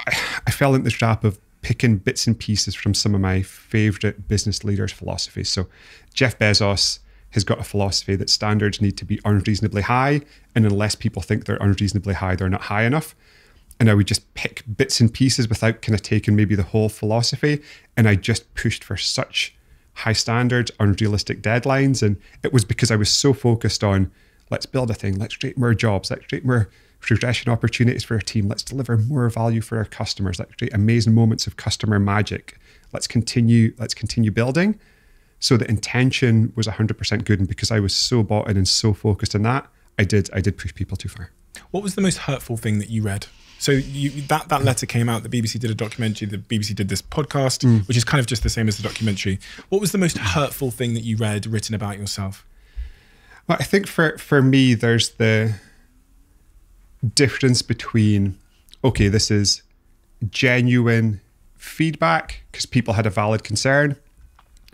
I, I fell into the trap of picking bits and pieces from some of my favorite business leaders' philosophies. So Jeff Bezos has got a philosophy that standards need to be unreasonably high. And unless people think they're unreasonably high, they're not high enough. and I would just pick bits and pieces without kind of taking maybe the whole philosophy. And I just pushed for such high standards, unrealistic deadlines. And it was because I was so focused on let's build a thing, let's create more jobs, let's create more progression opportunities for our team, let's deliver more value for our customers, let's create amazing moments of customer magic. Let's continue, let's continue building. So the intention was 100% good. And because I was so bought in and so focused on that, I did I did push people too far. What was the most hurtful thing that you read? So you, that that letter came out. The BBC did a documentary. The BBC did this podcast, mm. which is kind of just the same as the documentary. What was the most hurtful thing that you read written about yourself? Well, I think for for me, there's the difference between okay, this is genuine feedback because people had a valid concern,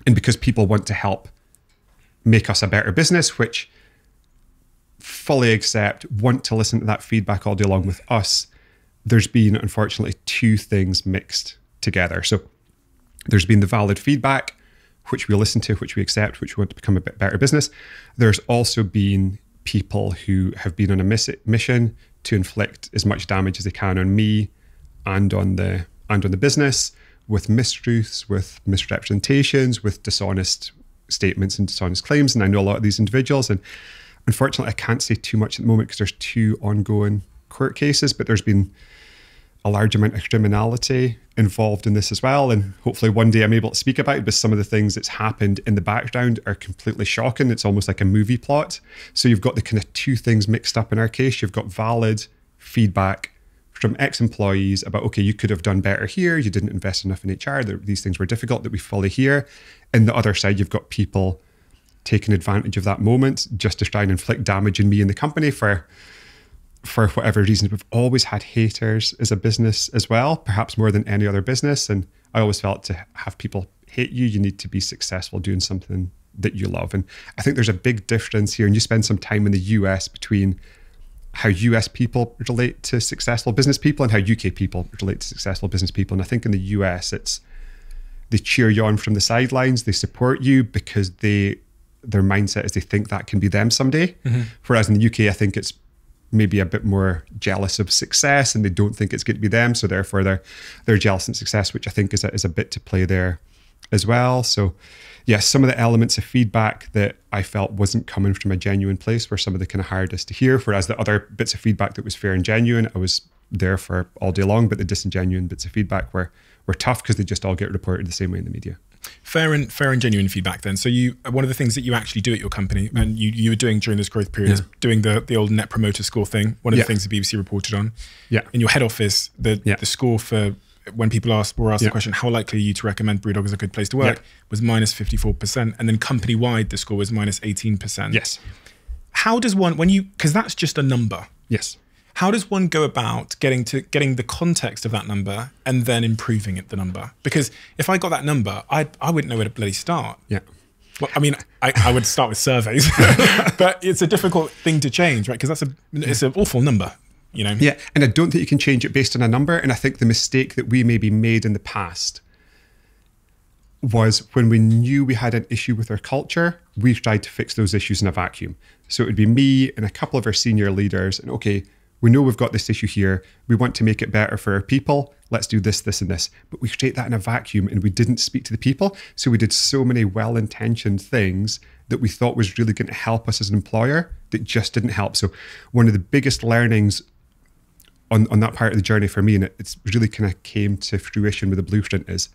and because people want to help make us a better business, which fully accept, want to listen to that feedback all day long with us, there's been unfortunately two things mixed together. So there's been the valid feedback, which we listen to, which we accept, which we want to become a bit better business. There's also been people who have been on a miss- mission to inflict as much damage as they can on me and on the and on the business with mistruths, with misrepresentations, with dishonest statements and dishonest claims. And I know a lot of these individuals, and Unfortunately, I can't say too much at the moment because there's two ongoing court cases, but there's been a large amount of criminality involved in this as well. And hopefully one day I'm able to speak about it, but some of the things that's happened in the background are completely shocking. It's almost like a movie plot. So you've got the kind of two things mixed up in our case. You've got valid feedback from ex-employees about, okay, you could have done better here. You didn't invest enough in HR. These things were difficult that we fully hear. And the other side, you've got people taking advantage of that moment just to try and inflict damage in me and the company for for whatever reason. We've always had haters as a business as well, perhaps more than any other business. And I always felt to have people hate you, you need to be successful doing something that you love. And I think there's a big difference here. And you spend some time in the US between how US people relate to successful business people and how UK people relate to successful business people. And I think in the US, it's they cheer you on from the sidelines, they support you because they their mindset is they think that can be them someday. Mm-hmm. Whereas in the UK, I think it's maybe a bit more jealous of success and they don't think it's going to be them. So therefore they're they're jealous in success, which I think is a, is a bit to play there as well. So yes, some of the elements of feedback that I felt wasn't coming from a genuine place were some of the kind of hardest to hear. Whereas the other bits of feedback that was fair and genuine, I was there for all day long. But the disingenuine bits of feedback were were tough because they just all get reported the same way in the media. Fair and fair and genuine feedback. Then, so you one of the things that you actually do at your company, and you you were doing during this growth period, yeah. is doing the the old net promoter score thing. One of yeah. the things the BBC reported on. Yeah. In your head office, the yeah. the score for when people asked were asked the question, how likely are you to recommend Brewdog as a good place to work, was minus fifty four percent, and then company wide the score was minus eighteen percent. Yes. How does one when you because that's just a number. Yes how does one go about getting to getting the context of that number and then improving it the number because if i got that number i i wouldn't know where to bloody start yeah well, I mean, I, I would start with surveys, [LAUGHS] but it's a difficult thing to change, right? Because that's a it's an awful number, you know. Yeah, and I don't think you can change it based on a number. And I think the mistake that we maybe made in the past was when we knew we had an issue with our culture, we tried to fix those issues in a vacuum. So it would be me and a couple of our senior leaders, and okay, we know we've got this issue here. We want to make it better for our people. Let's do this, this, and this. But we create that in a vacuum and we didn't speak to the people. So we did so many well intentioned things that we thought was really going to help us as an employer that just didn't help. So one of the biggest learnings on, on that part of the journey for me, and it, it's really kind of came to fruition with the blueprint, is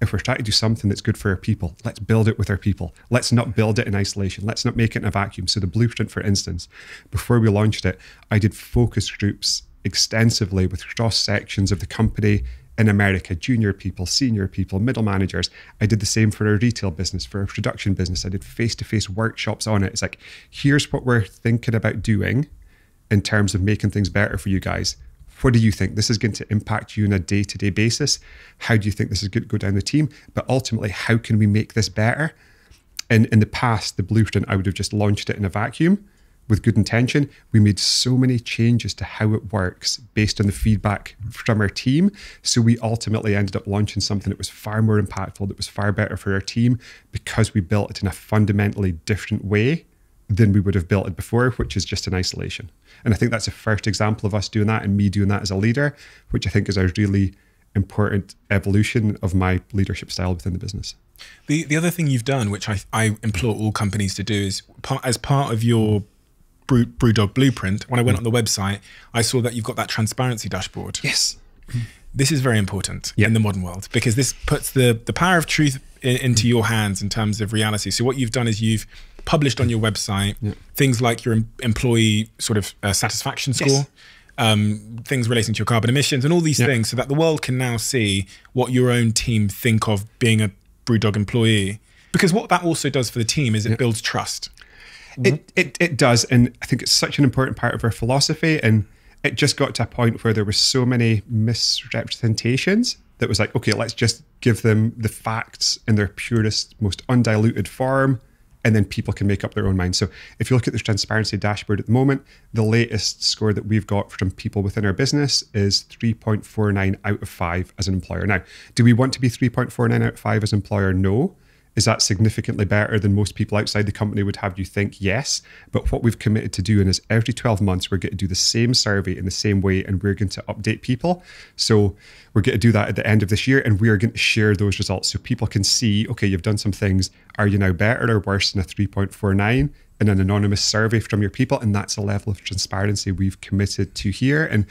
if we're trying to do something that's good for our people, let's build it with our people. Let's not build it in isolation. Let's not make it in a vacuum. So, the blueprint, for instance, before we launched it, I did focus groups extensively with cross sections of the company in America junior people, senior people, middle managers. I did the same for our retail business, for our production business. I did face to face workshops on it. It's like, here's what we're thinking about doing in terms of making things better for you guys what do you think? This is going to impact you on a day to day basis. How do you think this is going to go down the team? But ultimately, how can we make this better? And in the past, the blueprint, I would have just launched it in a vacuum with good intention. We made so many changes to how it works based on the feedback from our team. So we ultimately ended up launching something that was far more impactful, that was far better for our team because we built it in a fundamentally different way than we would have built it before, which is just in isolation. And I think that's the first example of us doing that and me doing that as a leader, which I think is a really important evolution of my leadership style within the business. The the other thing you've done, which I, I implore all companies to do, is part, as part of your Brew, Brewdog blueprint. When I went mm. on the website, I saw that you've got that transparency dashboard. Yes. This is very important Yeah. in the modern world because this puts the the power of truth in, into your hands in terms of reality. So what you've done is you've published on your website things like your employee sort of uh, satisfaction score. Um, things relating to your carbon emissions and all these Yeah. things so that the world can now see what your own team think of being a Brewdog employee. Because what that also does for the team is it builds trust. It, it it does, and I think it's such an important part of our philosophy. And it just got to a point where there were so many misrepresentations that was like, okay, let's just give them the facts in their purest, most undiluted form, and then people can make up their own mind. So if you look at this transparency dashboard at the moment, the latest score that we've got from people within our business is 3.49 out of five as an employer. Now, do we want to be 3.49 out of five as an employer? No. Is that significantly better than most people outside the company would have you think? Yes. But what we've committed to doing is every 12 months, we're going to do the same survey in the same way and we're going to update people. So we're going to do that at the end of this year and we are going to share those results so people can see, okay, you've done some things. Are you now better or worse than a 3.49? in an anonymous survey from your people. And that's a level of transparency we've committed to here. And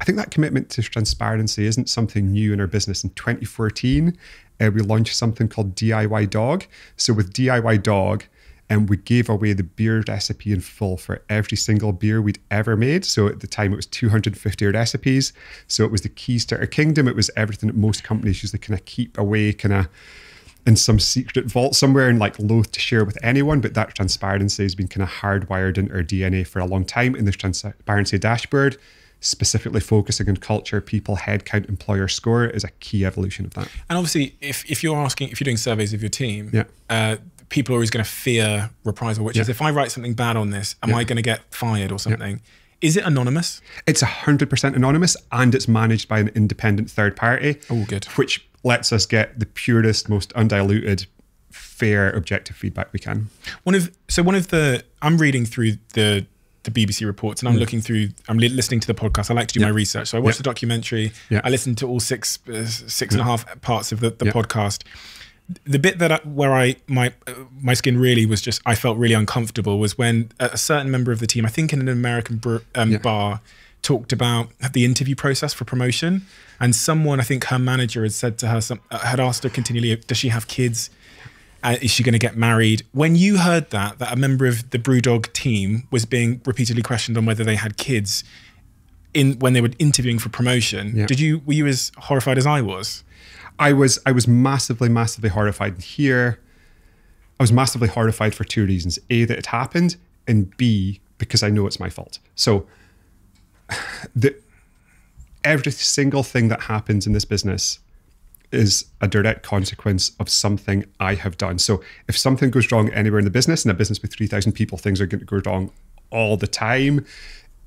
I think that commitment to transparency isn't something new in our business. In 2014, uh, we launched something called DIY Dog. So with DIY Dog, and we gave away the beer recipe in full for every single beer we'd ever made. So at the time, it was 250 recipes. So it was the keys to our kingdom. It was everything that most companies usually kind of keep away, kind of in some secret vault somewhere and like loath to share with anyone. But that transparency has been kind of hardwired into our DNA for a long time. in this transparency dashboard, specifically focusing on culture, people, headcount, employer score, is a key evolution of that. And obviously, if, if you're asking, if you're doing surveys of your team, Yeah. uh, people are always going to fear reprisal, which is if I write something bad on this, am I going to get fired or something? Is it anonymous? It's 100% anonymous and it's managed by an independent third party. Oh, good. Which lets us get the purest, most undiluted, fair, objective feedback we can. One of so one of the I'm reading through the the BBC reports and I'm looking through I'm li- listening to the podcast. I like to do my research, so I watched Mm. Yeah. the documentary. Yeah. I listened to all six uh, six and a half parts of the, the podcast. The bit that I, where I my uh, my skin really was just I felt really uncomfortable was when a a certain member of the team, I think in an American br- um, bar, talked about the interview process for promotion, and someone I think her manager had said to her some uh, had asked her continually, does she have kids? Uh, is she going to get married? When you heard that, that a member of the Brewdog team was being repeatedly questioned on whether they had kids in when they were interviewing for promotion, Yeah. did you were you as horrified as I was? I was I was massively, massively horrified. Here, I was massively horrified for two reasons: a that it happened, and b because I know it's my fault. So, [SIGHS] the every single thing that happens in this business is a direct consequence of something I have done. So, if something goes wrong anywhere in the business, in a business with three thousand people, things are going to go wrong all the time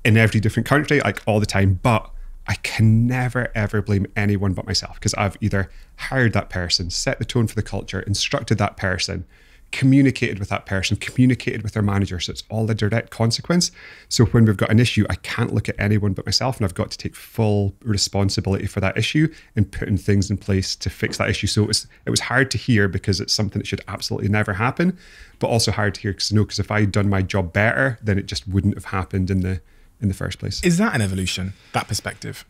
in every different country, like all the time. But I can never ever blame anyone but myself because I've either hired that person, set the tone for the culture, instructed that person, communicated with that person, communicated with their manager. So it's all a direct consequence. So when we've got an issue, I can't look at anyone but myself and I've got to take full responsibility for that issue and putting things in place to fix that issue. So it was, it was hard to hear because it's something that should absolutely never happen, but also hard to hear because no, because if I'd done my job better, then it just wouldn't have happened in the in the first place Is that an evolution? That perspective?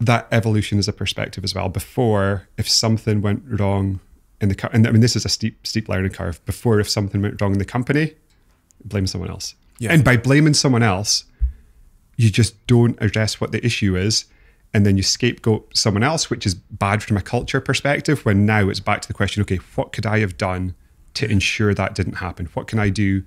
that evolution is a perspective as well. Before, if something went wrong in the, and I mean, this is a steep, steep learning curve. Before, if something went wrong in the company, blame someone else. Yeah. And by blaming someone else, you just don't address what the issue is. And then you scapegoat someone else, which is bad from a culture perspective. When now it's back to the question okay, what could I have done to ensure that didn't happen? What can I do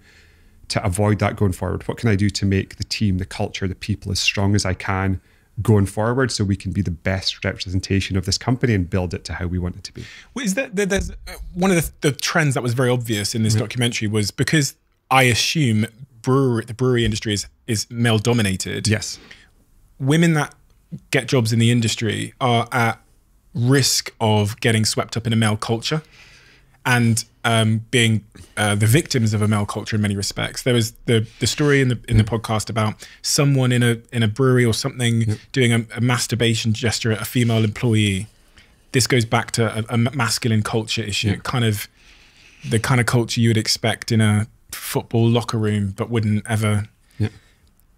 to avoid that going forward? What can I do to make the team, the culture, the people as strong as I can going forward so we can be the best representation of this company and build it to how we want it to be? Well, Is that there- there's uh, one of the, the trends that was very obvious in this documentary was because I assume brewery the brewery industry is is male dominated. Yes. women that get jobs in the industry are at risk of getting swept up in a male culture. And um, being uh, the victims of a male culture in many respects. There was the the story in the in the podcast about someone in a in a brewery or something doing a, a masturbation gesture at a female employee. This goes back to a, a masculine culture issue, kind of the kind of culture you would expect in a football locker room, but wouldn't ever. Yeah.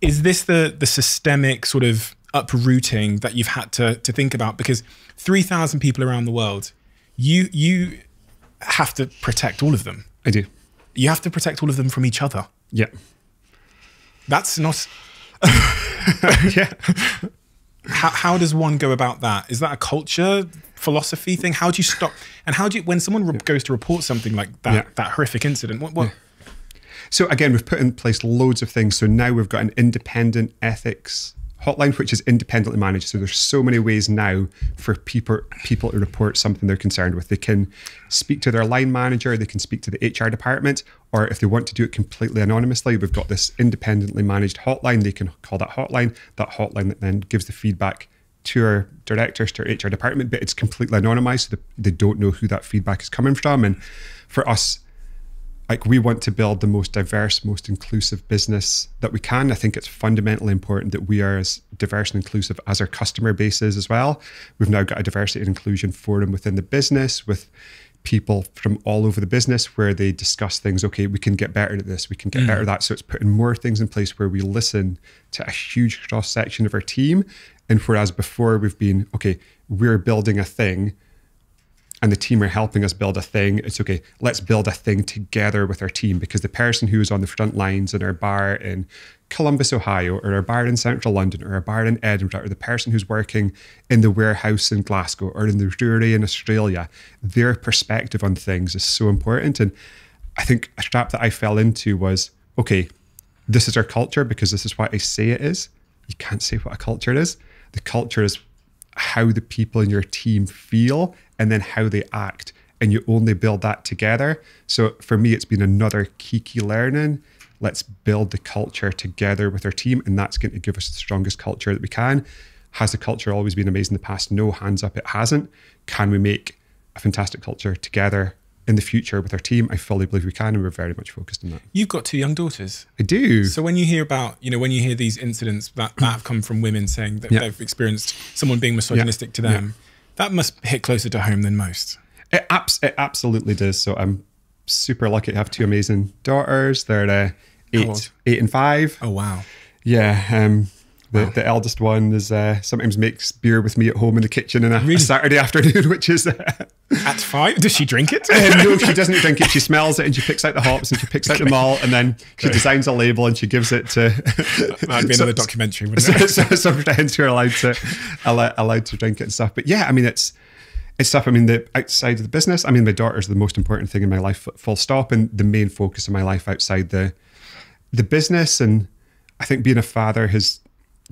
Is this the the systemic sort of uprooting that you've had to to think about? Because three thousand people around the world, you you have to protect all of them. I do. You have to protect all of them from each other. Yeah. That's not. [LAUGHS] yeah. [LAUGHS] How, how does one go about that? Is that a culture philosophy thing? How do you stop? And how do you when someone re- goes to report something like that Yeah. that horrific incident? What what? So again, we've put in place loads of things. So now we've got an independent ethics hotline, which is independently managed. So there's so many ways now for people people to report something they're concerned with. They can speak to their line manager, they can speak to the HR department, or if they want to do it completely anonymously, we've got this independently managed hotline. They can call that hotline. That hotline that then gives the feedback to our directors, to our HR department, but it's completely anonymized. So they don't know who that feedback is coming from. And for us, like we want to build the most diverse, most inclusive business that we can. I think it's fundamentally important that we are as diverse and inclusive as our customer base is as well. We've now got a diversity and inclusion forum within the business with people from all over the business where they discuss things. Okay, we can get better at this, we can get mm. better at that. So it's putting more things in place where we listen to a huge cross section of our team. And whereas before we've been, okay, we're building a thing and the team are helping us build a thing. It's okay, let's build a thing together with our team because the person who is on the front lines in our bar in Columbus, Ohio, or our bar in central London, or our bar in Edinburgh, or the person who's working in the warehouse in Glasgow or in the brewery in Australia, their perspective on things is so important. And I think a trap that I fell into was okay, this is our culture because this is what I say it is. You can't say what a culture is. The culture is how the people in your team feel and then how they act. And you only build that together. So for me, it's been another key key learning. Let's build the culture together with our team, and that's going to give us the strongest culture that we can. Has the culture always been amazing in the past? No, hands up, it hasn't. Can we make a fantastic culture together in the future with our team? I fully believe we can, and we're very much focused on that. You've got two young daughters. I do. So when you hear about, you know, when you hear these incidents that, that have come from women saying that Yeah. they've experienced someone being misogynistic to them, that must hit closer to home than most. It, abs- it absolutely does. So I'm super lucky to have two amazing daughters. They're uh, eight, eight and five. Oh wow. Yeah. Um, the, the eldest one is uh, sometimes makes beer with me at home in the kitchen on a, a Saturday [LAUGHS] afternoon, which is uh, At five, does she drink it? uh, no, she doesn't drink it. She smells it and she picks out the hops and she picks out the malt and then she designs a label and she gives it to. That'd be [LAUGHS] So- another documentary, wouldn't it? so, so some friends who are allowed to allowed, allowed to drink it and stuff. But yeah, I mean it's it's stuff. I mean the outside of the business. I mean my daughter's the most important thing in my life, full stop, and the main focus of my life outside the the business. And I think being a father has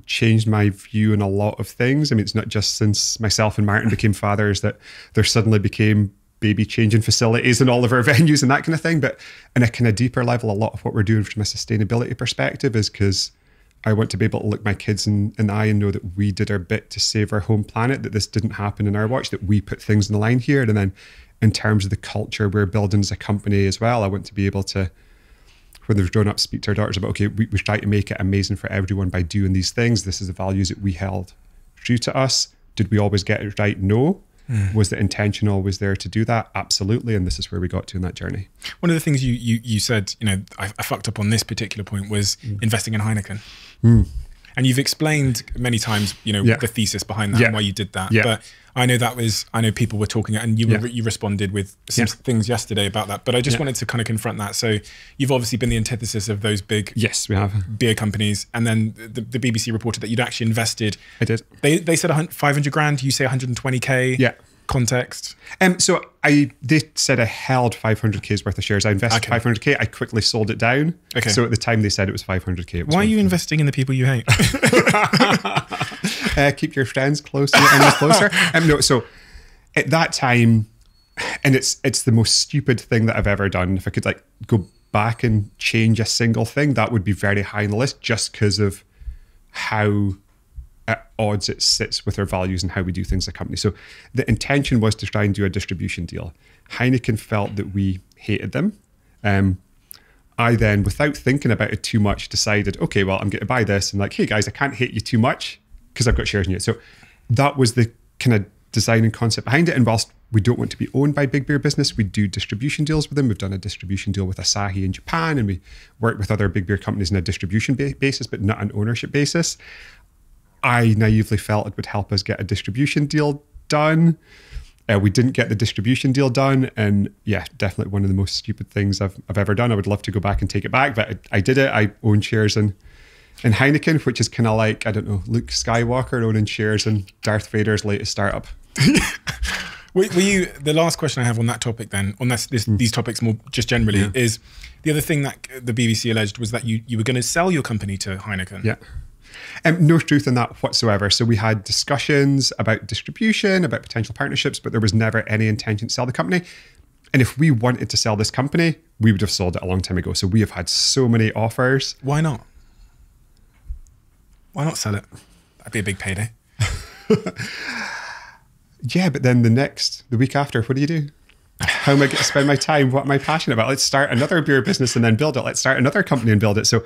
changed my view on a lot of things. I mean it's not just since myself and Martin became fathers that there suddenly became baby changing facilities and all of our [LAUGHS] venues and that kind of thing. But in a kind of deeper level, a lot of what we're doing from a sustainability perspective is because I want to be able to look my kids in, in the eye and know that we did our bit to save our home planet, that this didn't happen in our watch, that we put things in the line here. And then in terms of the culture we're building as a company as well, I want to be able to, when they've grown up, speak to our daughters about, okay, we, we try to make it amazing for everyone by doing these things. This is the values that we held true to us. Did we always get it right? No. Was the intention always there to do that? Absolutely. And this is where we got to in that journey. One of the things you you, you said, you know, I, I fucked up on this particular point was Mm. investing in Heineken. And you've explained many times, you know, Yeah. the thesis behind that Yeah. and why you did that. Yeah. But I know that was, I know people were talking, and you were, you responded with some things yesterday about that. But I just wanted to kind of confront that. So you've obviously been the antithesis of those big Yes, we have. beer companies, and then the, the BBC reported that you'd actually invested. I did. They they said 500 grand. You say 120k. Yeah. Context. Um, so I they said I held 500k's worth of shares. I invested Okay. 500k. I quickly sold it down. Okay. So at the time they said it was 500k. It was Why are you investing in the people you hate? [LAUGHS] uh, keep your friends close, your enemies closer. [LAUGHS] Um, no, so at that time, and it's it's the most stupid thing that I've ever done. If I could like go back and change a single thing, that would be very high on the list, just because of how at odds it sits with our values and how we do things as a company. So the intention was to try and do a distribution deal. Heineken felt that we hated them. Um, I then, without thinking about it too much, decided, okay, well, I'm going to buy this. And like, hey guys, I can't hate you too much because I've got shares in you. So that was the kind of design and concept behind it. And whilst we don't want to be owned by big beer business, we do distribution deals with them. We've done a distribution deal with Asahi in Japan, and we work with other big beer companies on a distribution ba- basis, but not an ownership basis. I naively felt it would help us get a distribution deal done. Uh, we didn't get the distribution deal done, and yeah, definitely one of the most stupid things I've, I've ever done. I would love to go back and take it back, but I, I did it. I own shares in in Heineken, which is kind of like I don't know Luke Skywalker owning shares in Darth Vader's latest startup. [LAUGHS] Were, were you the last question I have on that topic? Then on this, this these topics more just generally Yeah. is the other thing that the BBC alleged was that you you were going to sell your company to Heineken. Yeah. Um, no truth in that whatsoever. So we had discussions about distribution, about potential partnerships, but there was never any intention to sell the company. And if we wanted to sell this company, we would have sold it a long time ago. So we have had so many offers. Why not? Why not sell it? That'd be a big payday. [LAUGHS] Yeah, but then the next, the week after, what do you do? How am I going to spend my time? What am I passionate about? Let's start another beer business and then build it. Let's start another company and build it. So,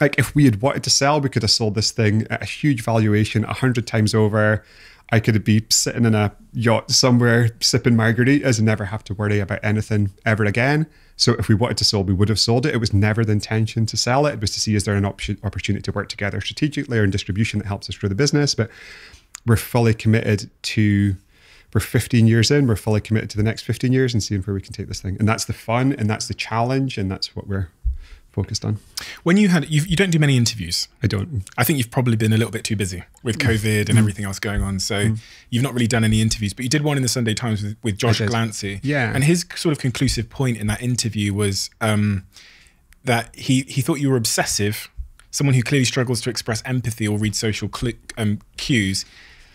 like, if we had wanted to sell, we could have sold this thing at a huge valuation, a hundred times over. I could be sitting in a yacht somewhere sipping margaritas and never have to worry about anything ever again. So, if we wanted to sell, we would have sold it. It was never the intention to sell it. It was to see is there an option, opportunity to work together strategically or in distribution that helps us grow the business. But we're fully committed to we're 15 years in we're fully committed to the next 15 years and seeing where we can take this thing and that's the fun and that's the challenge and that's what we're focused on When you had you, you don't do many interviews. i don't I think you've probably been a little bit too busy with COVID and everything else going on. So you've not really done any interviews, but you did one in the Sunday Times with, with Josh. Glancy. Yeah. And his sort of conclusive point in that interview was um, that he, he thought you were obsessive, someone who clearly struggles to express empathy or read social um, cues.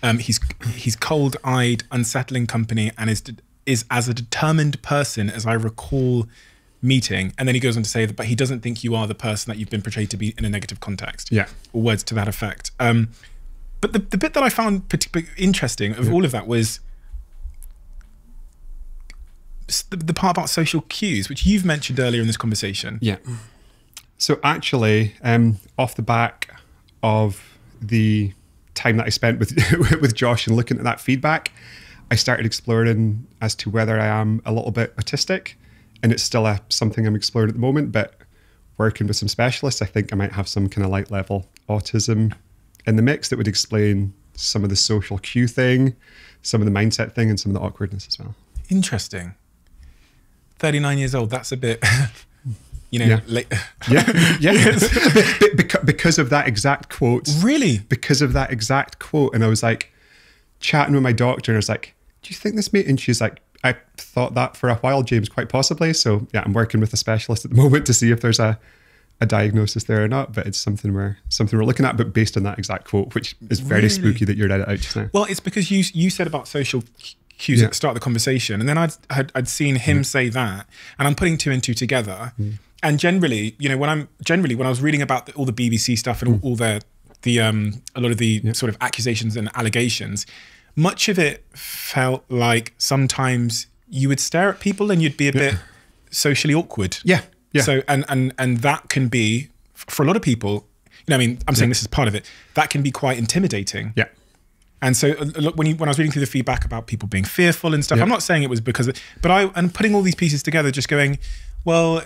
Um, he's he's cold-eyed, unsettling company, and is is as a determined person as I recall meeting. And then he goes on to say that, but he doesn't think you are the person that you've been portrayed to be in a negative context Yeah. or words to that effect. Um, but the, the bit that I found particularly interesting of all of that was the, the part about social cues, which you've mentioned earlier in this conversation. yeah so actually um, off the back of the time that i spent with [LAUGHS] with josh and looking at that feedback i started exploring as to whether i am a little bit autistic and it's still a, something i'm exploring at the moment but working with some specialists i think i might have some kind of light level autism in the mix that would explain some of the social cue thing some of the mindset thing and some of the awkwardness as well Interesting. 39 years old, that's a bit, [LAUGHS] you know, Yeah. late. [LAUGHS] yeah yeah [LAUGHS] Be- beca- because of that exact quote really? because of that exact quote. And I was like chatting with my doctor, and I was like, "Do you think this may?" And she's like, "I thought that for a while, James, quite possibly." So yeah, I'm working with a specialist at the [LAUGHS] moment to see if there's a a diagnosis there or not. But it's something we're something we're looking at, but based on that exact quote, which is very Really? spooky that you read it out just now. Well, it's because you you said about social cues Yeah. at the start of the conversation, and then I'd I'd, I'd seen him mm-hmm. say that, and I'm putting two and two together. Mm-hmm. And generally, you know, when I'm generally when I was reading about the, all the BBC stuff and all, all the the um a lot of the sort of accusations and allegations, much of it felt like sometimes you would stare at people and you'd be a bit socially awkward. Yeah, yeah. So and and and that can be for a lot of people. You know, I mean, I'm saying this is part of it. That can be quite intimidating. yeah, And so, uh, look, when you, when I was reading through the feedback about people being fearful and stuff, Yeah. I'm not saying it was because, of, but I and putting all these pieces together, just going, well,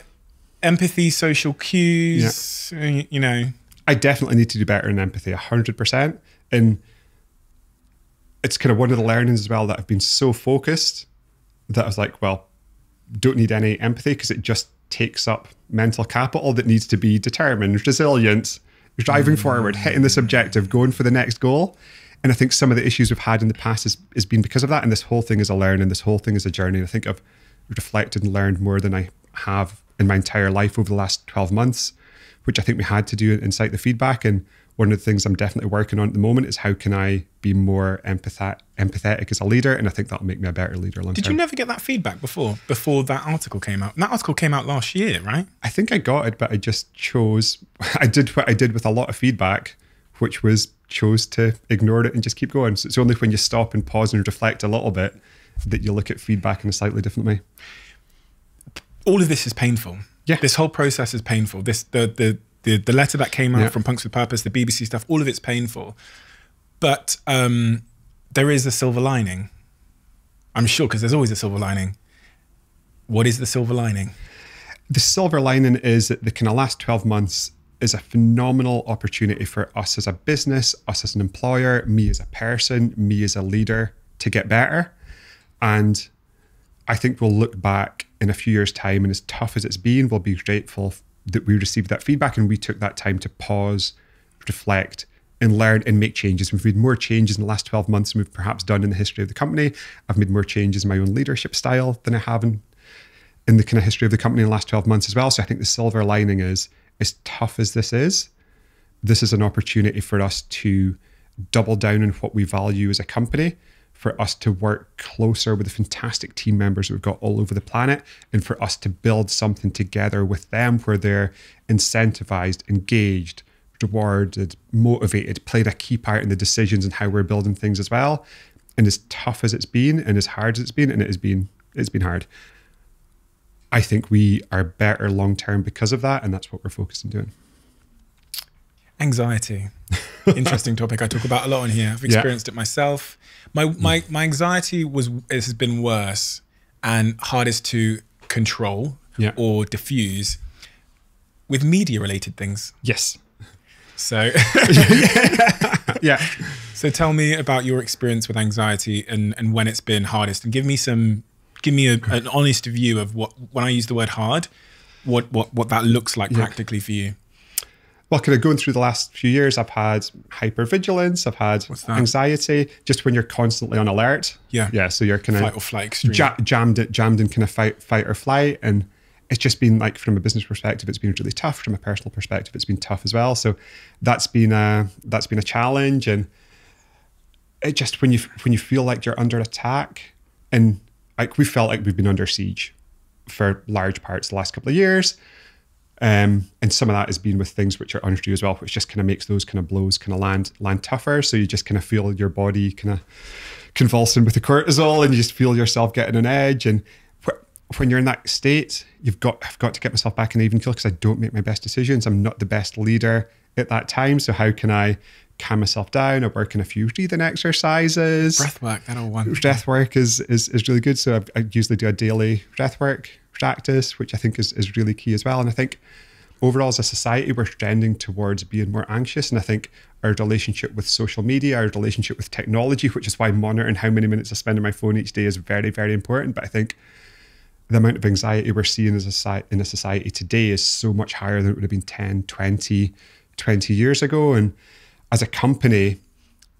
empathy, social cues, uh, you know, I definitely need to do better in empathy, hundred percent. And it's kind of one of the learnings as well that I've been so focused that I was like, well, don't need any empathy because it just takes up mental capital that needs to be determined, resilient, driving mm. forward, hitting this objective, going for the next goal. And I think some of the issues we've had in the past has, has been because of that. And this whole thing is a learning, this whole thing is a journey. And I think I've reflected and learned more than I have in my entire life over the last 12 months, which I think we had to do inside the feedback. And one of the things I'm definitely working on at the moment is how can I be more empathet- empathetic as a leader? And I think that'll make me a better leader long did term. you never get that feedback before? Before that article came out, and that article came out last year, right? I think I got it, but I just chose. [LAUGHS] I did what I did with a lot of feedback, which was chose to ignore it and just keep going. So it's only when you stop and pause and reflect a little bit that you look at feedback in a slightly different way. All of this is painful. Yeah. This whole process is painful. This the the the, the letter that came out Yeah. from Punks with Purpose, the BBC stuff, all of it's painful. But um, there is a silver lining. I'm sure because there's always a silver lining. What is the silver lining? the silver lining is that the kind of last 12 months is a phenomenal opportunity for us as a business, us as an employer, me as a person, me as a leader to get better. And I think we'll look back in a few years' time, and as tough as it's been, we'll be grateful that we received that feedback and we took that time to pause, reflect, and learn and make changes. We've made more changes in the last 12 months than we've perhaps done in the history of the company. I've made more changes in my own leadership style than I have in in the kind of history of the company in the last 12 months as well. So I think the silver lining is as tough as this is, this is an opportunity for us to double down on what we value as a company, for us to work closer with the fantastic team members we've got all over the planet, and for us to build something together with them where they're incentivized, engaged, rewarded, motivated, played a key part in the decisions and how we're building things as well. And as tough as it's been and as hard as it's been, and it has been, it's been hard. I think we are better long term because of that, and that's what we're focused on doing. Anxiety. [LAUGHS] Interesting topic I talk about a lot on here. I've experienced it myself. My mm. my my anxiety was it has been worse and hardest to control Yeah. or diffuse with media related things. Yes. So [LAUGHS] [LAUGHS] Yeah. so tell me about your experience with anxiety and and when it's been hardest and give me some give me a, an honest view of what when I use the word hard what what what that looks like practically for you. Well, kind of going through the last few years, I've had hypervigilance, I've had anxiety, just when you're constantly on alert. Yeah. Yeah. So you're kind of Fight or flight ja- jammed, it, jammed in kind of fight, fight or flight. And it's just been like, from a business perspective, it's been really tough. From a personal perspective, it's been tough as well. So that's been a, that's been a challenge. And it just, when you, when you feel like you're under attack and like we felt like we've been under siege for large parts the last couple of years. Um, and some of that has been with things which are untrue as well, which just kind of makes those kind of blows kind of land land tougher. So you just kind of feel your body kind of convulsing with the cortisol, and you just feel yourself getting an edge. And wh- when you're in that state, you've got I've got to get myself back in even keel because I don't make my best decisions. I'm not the best leader at that time. So how can I calm myself down? I work in a few breathing exercises Breath work, that all one. breath work is is, is really good. So I, I usually do a daily breath work practice, which I think is, is really key as well. And I think overall as a society, we're trending towards being more anxious. And I think our relationship with social media, our relationship with technology, which is why monitoring how many minutes I spend on my phone each day is very, very important. But I think the amount of anxiety we're seeing as a, in a society today is so much higher than it would have been 10, 20, 20 years ago. And as a company,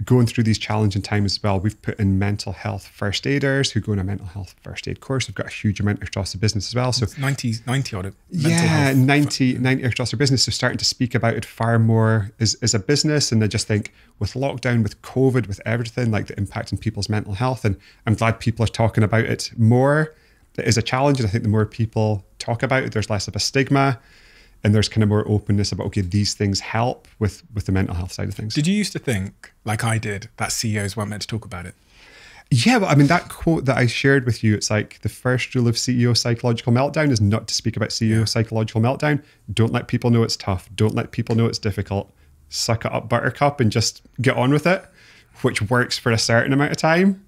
going through these challenging times as well, we've put in mental health first aiders who go on a mental health first aid course. We've got a huge amount across the business as well. So 90, 90 odd. mental yeah, health. 90, 90 across our business. So starting to speak about it far more as, as a business. And I just think with lockdown, with COVID, with everything, like the impact on people's mental health. And I'm glad people are talking about it more. It is a challenge. And I think the more people talk about it, there's less of a stigma. And there's kind of more openness about, okay, these things help with, with the mental health side of things. Did you used to think, like I did, that CEOs weren't meant to talk about it? Yeah, well, I mean, that quote that I shared with you, it's like the first rule of CEO psychological meltdown is not to speak about CEO psychological meltdown. Don't let people know it's tough. Don't let people know it's difficult. Suck it up, buttercup, and just get on with it, which works for a certain amount of time.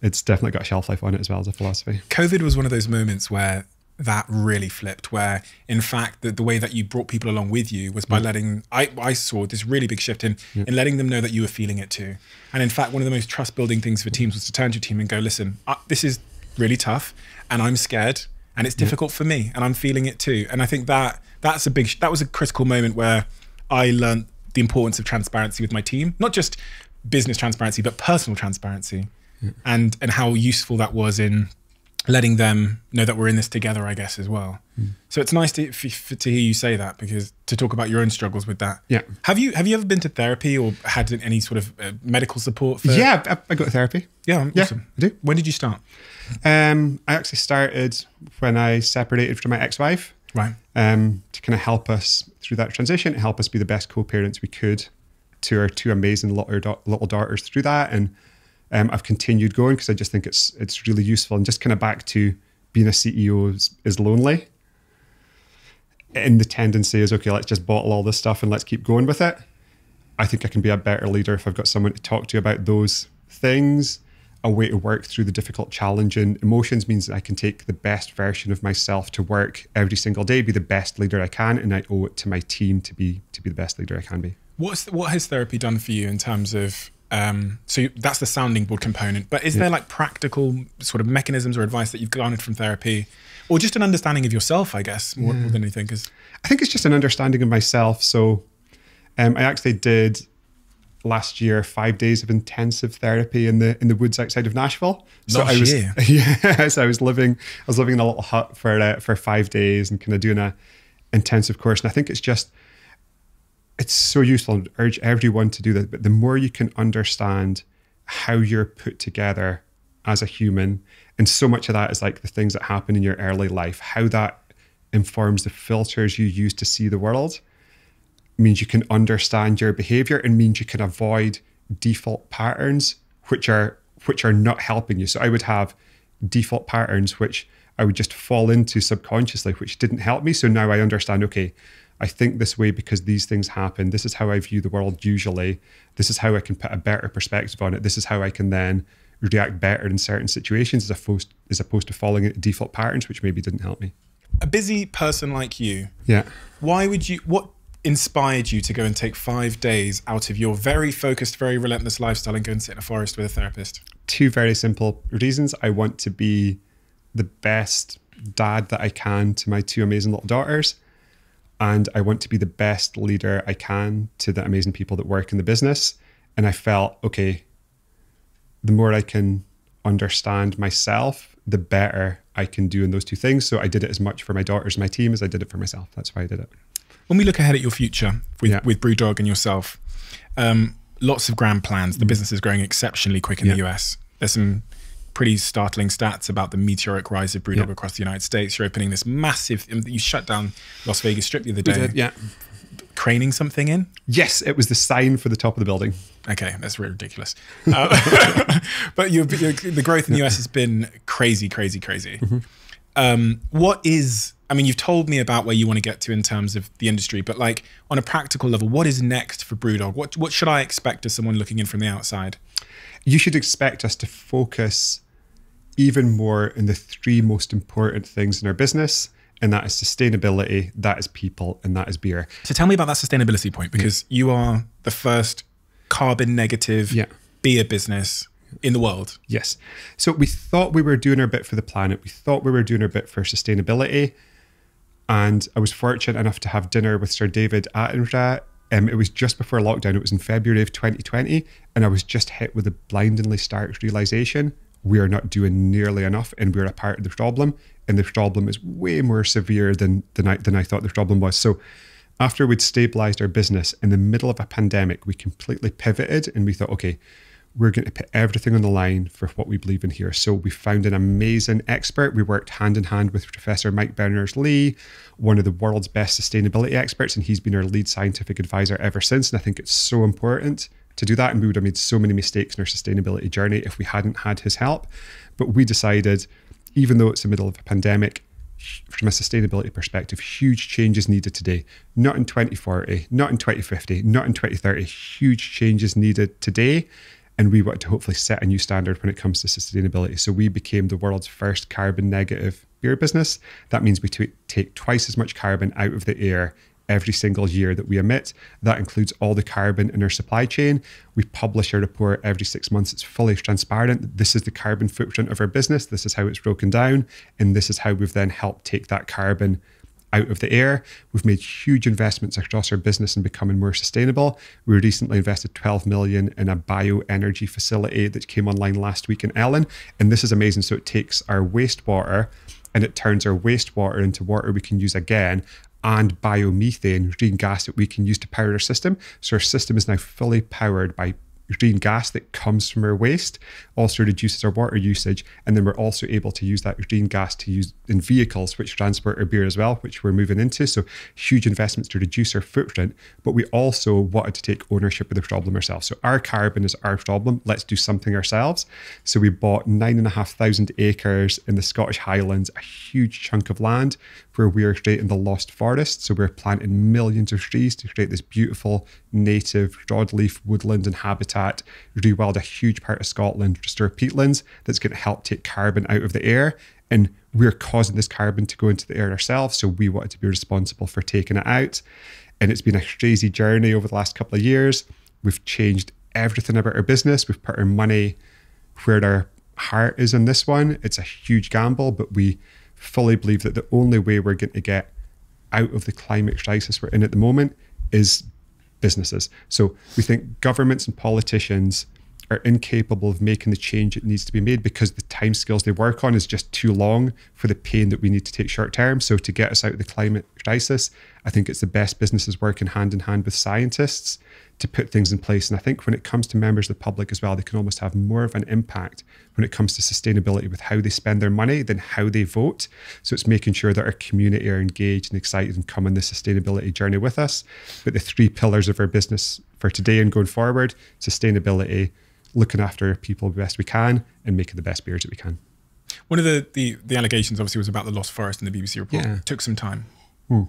It's definitely got shelf life on it as well as a philosophy. COVID was one of those moments where that really flipped where in fact the, the way that you brought people along with you was by letting I, I saw this really big shift in in letting them know that you were feeling it too. And in fact one of the most trust building things for teams was to turn to your team and go listen uh, this is really tough and i'm scared and it's difficult for me and i'm feeling it too. And i think that that's a big that was a critical moment where i learned the importance of transparency with my team not just business transparency but personal transparency and and how useful that was in letting them know that we're in this together, I guess, as well. So it's nice to to hear you say that because to talk about your own struggles with that. Yeah. Have you have you ever been to therapy or had any sort of uh, medical support? For, yeah, I, I go to therapy. yeah, Yeah, awesome. I do. When did you start? Um, I actually started when I separated from my ex-wife. Right. um, to kind of help us through that transition, help us be the best co-parents we could to our two amazing little, little daughters through that. And um, I've continued going because I just think it's it's really useful. And just kind of back to being a CEO is, is lonely. And the tendency is okay, let's just bottle all this stuff and let's keep going with it. I think I can be a better leader if I've got someone to talk to about those things. A way to work through the difficult, challenging emotions means that I can take the best version of myself to work every single day, be the best leader I can, and I owe it to my team to be to be the best leader I can be. What's what has therapy done for you in terms of um, so that's the sounding board component, but is yeah. there like practical sort of mechanisms or advice that you've garnered from therapy, or just an understanding of yourself? I guess more, yeah. more than anything. Because I think it's just an understanding of myself. So um, I actually did last year five days of intensive therapy in the in the woods outside of Nashville. So last I was year. [LAUGHS] yeah, so I was living I was living in a little hut for uh, for five days and kind of doing a intensive course. And I think it's just it's so useful. I urge everyone to do that. But the more you can understand how you're put together as a human, and so much of that is like the things that happen in your early life, how that informs the filters you use to see the world means you can understand your behavior and means you can avoid default patterns which are which are not helping you. So I would have default patterns which I would just fall into subconsciously, which didn't help me. So now I understand, okay, I think this way because these things happen. This is how I view the world usually. This is how I can put a better perspective on it. This is how I can then react better in certain situations as opposed as opposed to falling into default patterns, which maybe didn't help me. A busy person like you. Yeah. Why would you what inspired you to go and take five days out of your very focused, very relentless lifestyle and go and sit in a forest with a therapist? Two very simple reasons. I want to be the best dad that I can to my two amazing little daughters and I want to be the best leader I can to the amazing people that work in the business. And I felt, okay, the more I can understand myself, the better I can do in those two things. So I did it as much for my daughters my team as I did it for myself. That's why I did it. When we look ahead at your future with, yeah. with Brewdog and yourself, um, lots of grand plans. The mm. business is growing exceptionally quick in yeah. the US. There's some pretty startling stats about the meteoric rise of Brewdog yeah. across the United States. You're opening this massive. Um, you shut down Las Vegas Strip the other day. Did, yeah. Craning something in? Yes, it was the sign for the top of the building. Okay, that's really ridiculous. Uh, [LAUGHS] but you the growth in the US has been crazy, crazy, crazy. Mm-hmm. Um, what is? I mean, you've told me about where you want to get to in terms of the industry, but like on a practical level, what is next for Brewdog? What what should I expect as someone looking in from the outside? You should expect us to focus even more in the three most important things in our business and that is sustainability, that is people, and that is beer. So tell me about that sustainability point because yeah. you are the first carbon negative yeah. beer business in the world. Yes. So we thought we were doing our bit for the planet. We thought we were doing our bit for sustainability. And I was fortunate enough to have dinner with Sir David Attenborough. Um, it was just before lockdown. It was in February of 2020. And I was just hit with a blindingly stark realization we are not doing nearly enough and we're a part of the problem. And the problem is way more severe than, than, I, than I thought the problem was. So after we'd stabilized our business in the middle of a pandemic, we completely pivoted and we thought, okay, we're going to put everything on the line for what we believe in here. So we found an amazing expert. We worked hand in hand with Professor Mike Berners Lee, one of the world's best sustainability experts, and he's been our lead scientific advisor ever since. And I think it's so important to do that. And we would have made so many mistakes in our sustainability journey if we hadn't had his help. But we decided, even though it's the middle of a pandemic, from a sustainability perspective, huge changes needed today. Not in 2040, not in 2050, not in 2030. Huge changes needed today. And we wanted to hopefully set a new standard when it comes to sustainability. So we became the world's first carbon negative beer business. That means we t- take twice as much carbon out of the air every single year that we emit. That includes all the carbon in our supply chain. We publish a report every six months. It's fully transparent. This is the carbon footprint of our business. This is how it's broken down. And this is how we've then helped take that carbon out of the air. We've made huge investments across our business in becoming more sustainable. We recently invested 12 million in a bioenergy facility that came online last week in Ellon. And this is amazing. So it takes our wastewater and it turns our wastewater into water we can use again and biomethane, green gas that we can use to power our system. So our system is now fully powered by green gas that comes from our waste, also reduces our water usage. And then we're also able to use that green gas to use in vehicles which transport our beer as well, which we're moving into. So huge investments to reduce our footprint. But we also wanted to take ownership of the problem ourselves. So our carbon is our problem. Let's do something ourselves. So we bought nine and a half thousand acres in the Scottish Highlands, a huge chunk of land where we are creating the lost forest. So we're planting millions of trees to create this beautiful native broadleaf woodland and habitat, rewild a huge part of Scotland, restore peatlands that's going to help take carbon out of the air. And we're causing this carbon to go into the air ourselves. So we wanted to be responsible for taking it out. And it's been a crazy journey over the last couple of years. We've changed everything about our business. We've put our money where our heart is in this one. It's a huge gamble, but we fully believe that the only way we're going to get out of the climate crisis we're in at the moment is businesses. So we think governments and politicians are incapable of making the change that needs to be made because the timescales they work on is just too long for the pain that we need to take short term. So to get us out of the climate crisis, I think it's the best businesses working hand in hand with scientists to put things in place. And I think when it comes to members of the public as well, they can almost have more of an impact when it comes to sustainability with how they spend their money than how they vote. So it's making sure that our community are engaged and excited and come on the sustainability journey with us. But the three pillars of our business for today and going forward sustainability, looking after people the best we can, and making the best beers that we can. One of the, the, the allegations obviously was about the lost forest in the BBC report. Yeah. It took some time. Hmm.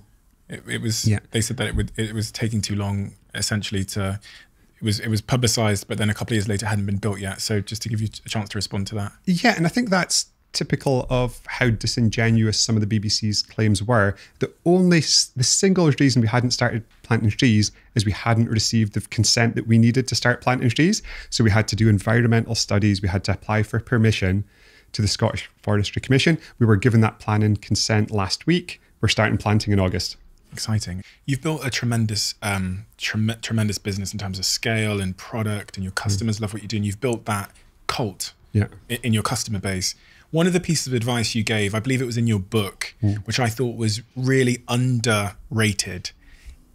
It, it was. Yeah. They said that it would. It was taking too long, essentially. To it was it was publicised, but then a couple of years later, it hadn't been built yet. So just to give you a chance to respond to that. Yeah, and I think that's typical of how disingenuous some of the BBC's claims were. The only, the single reason we hadn't started planting trees is we hadn't received the consent that we needed to start planting trees. So we had to do environmental studies, we had to apply for permission to the Scottish Forestry Commission. We were given that planning consent last week. We're starting planting in August. Exciting. You've built a tremendous, um, trem- tremendous business in terms of scale and product, and your customers love what you do. And you've built that cult Yeah. i- in your customer base. One of the pieces of advice you gave, I believe it was in your book, which I thought was really underrated,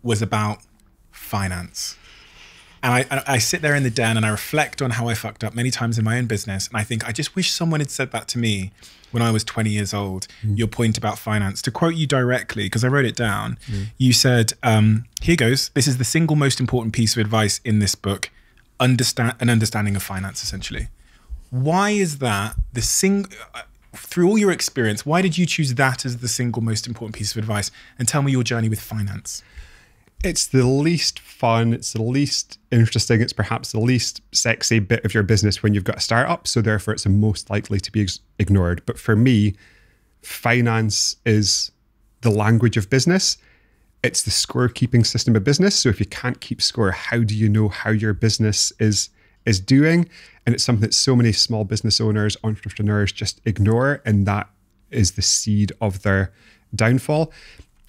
was about finance. And I, I sit there in the den and I reflect on how I fucked up many times in my own business. And I think, I just wish someone had said that to me when I was 20 years old. Your point about finance. To quote you directly, because I wrote it down, you said, um, Here goes. This is the single most important piece of advice in this book understand an understanding of finance, essentially. Why is that the sing? uh, Through all your experience, why did you choose that as the single most important piece of advice? And tell me your journey with finance. It's the least fun, it's the least interesting, it's perhaps the least sexy bit of your business when you've got a startup. So, therefore, it's the most likely to be ignored. But for me, finance is the language of business. It's the scorekeeping system of business. So if you can't keep score, how do you know how your business is is doing? And it's something that so many small business owners, entrepreneurs just ignore, and that is the seed of their downfall.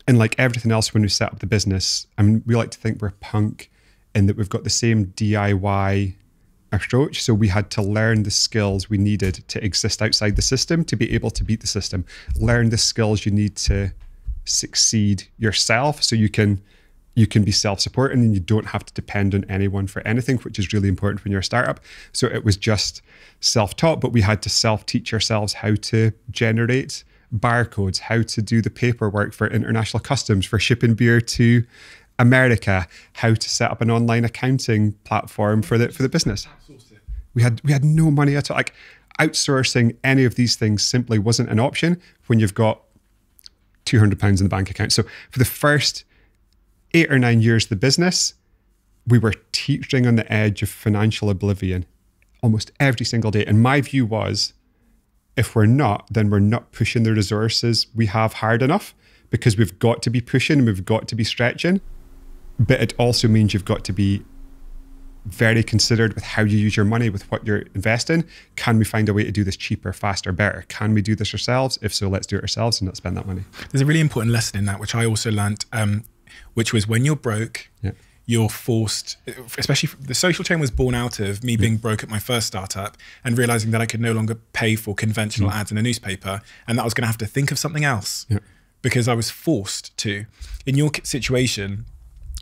And like everything else, when we set up the business, I mean, we like to think we're punk in that we've got the same DIY approach. So we had to learn the skills we needed to exist outside the system to be able to beat the system. Learn the skills you need to succeed yourself so you can you can be self-supporting and you don't have to depend on anyone for anything, which is really important when you're a startup. So it was just self-taught, but we had to self-teach ourselves how to generate barcodes, how to do the paperwork for international customs, for shipping beer to America, how to set up an online accounting platform for the for the business. We had we had no money at all. Like outsourcing any of these things simply wasn't an option when you've got two hundred pounds in the bank account. So for the first eight or nine years of the business, we were teetering on the edge of financial oblivion almost every single day. And my view was if we're not, then we're not pushing the resources we have hard enough because we've got to be pushing and we've got to be stretching. But it also means you've got to be very considered with how you use your money, with what you're investing. Can we find a way to do this cheaper, faster, better? Can we do this ourselves? If so, let's do it ourselves and not spend that money. There's a really important lesson in that, which I also learned, um, which was when you're broke, Yeah. You're forced, especially the social chain was born out of me being broke at my first startup and realizing that I could no longer pay for conventional mm. ads in a newspaper and that I was going to have to think of something else Yeah. because I was forced to. In your situation,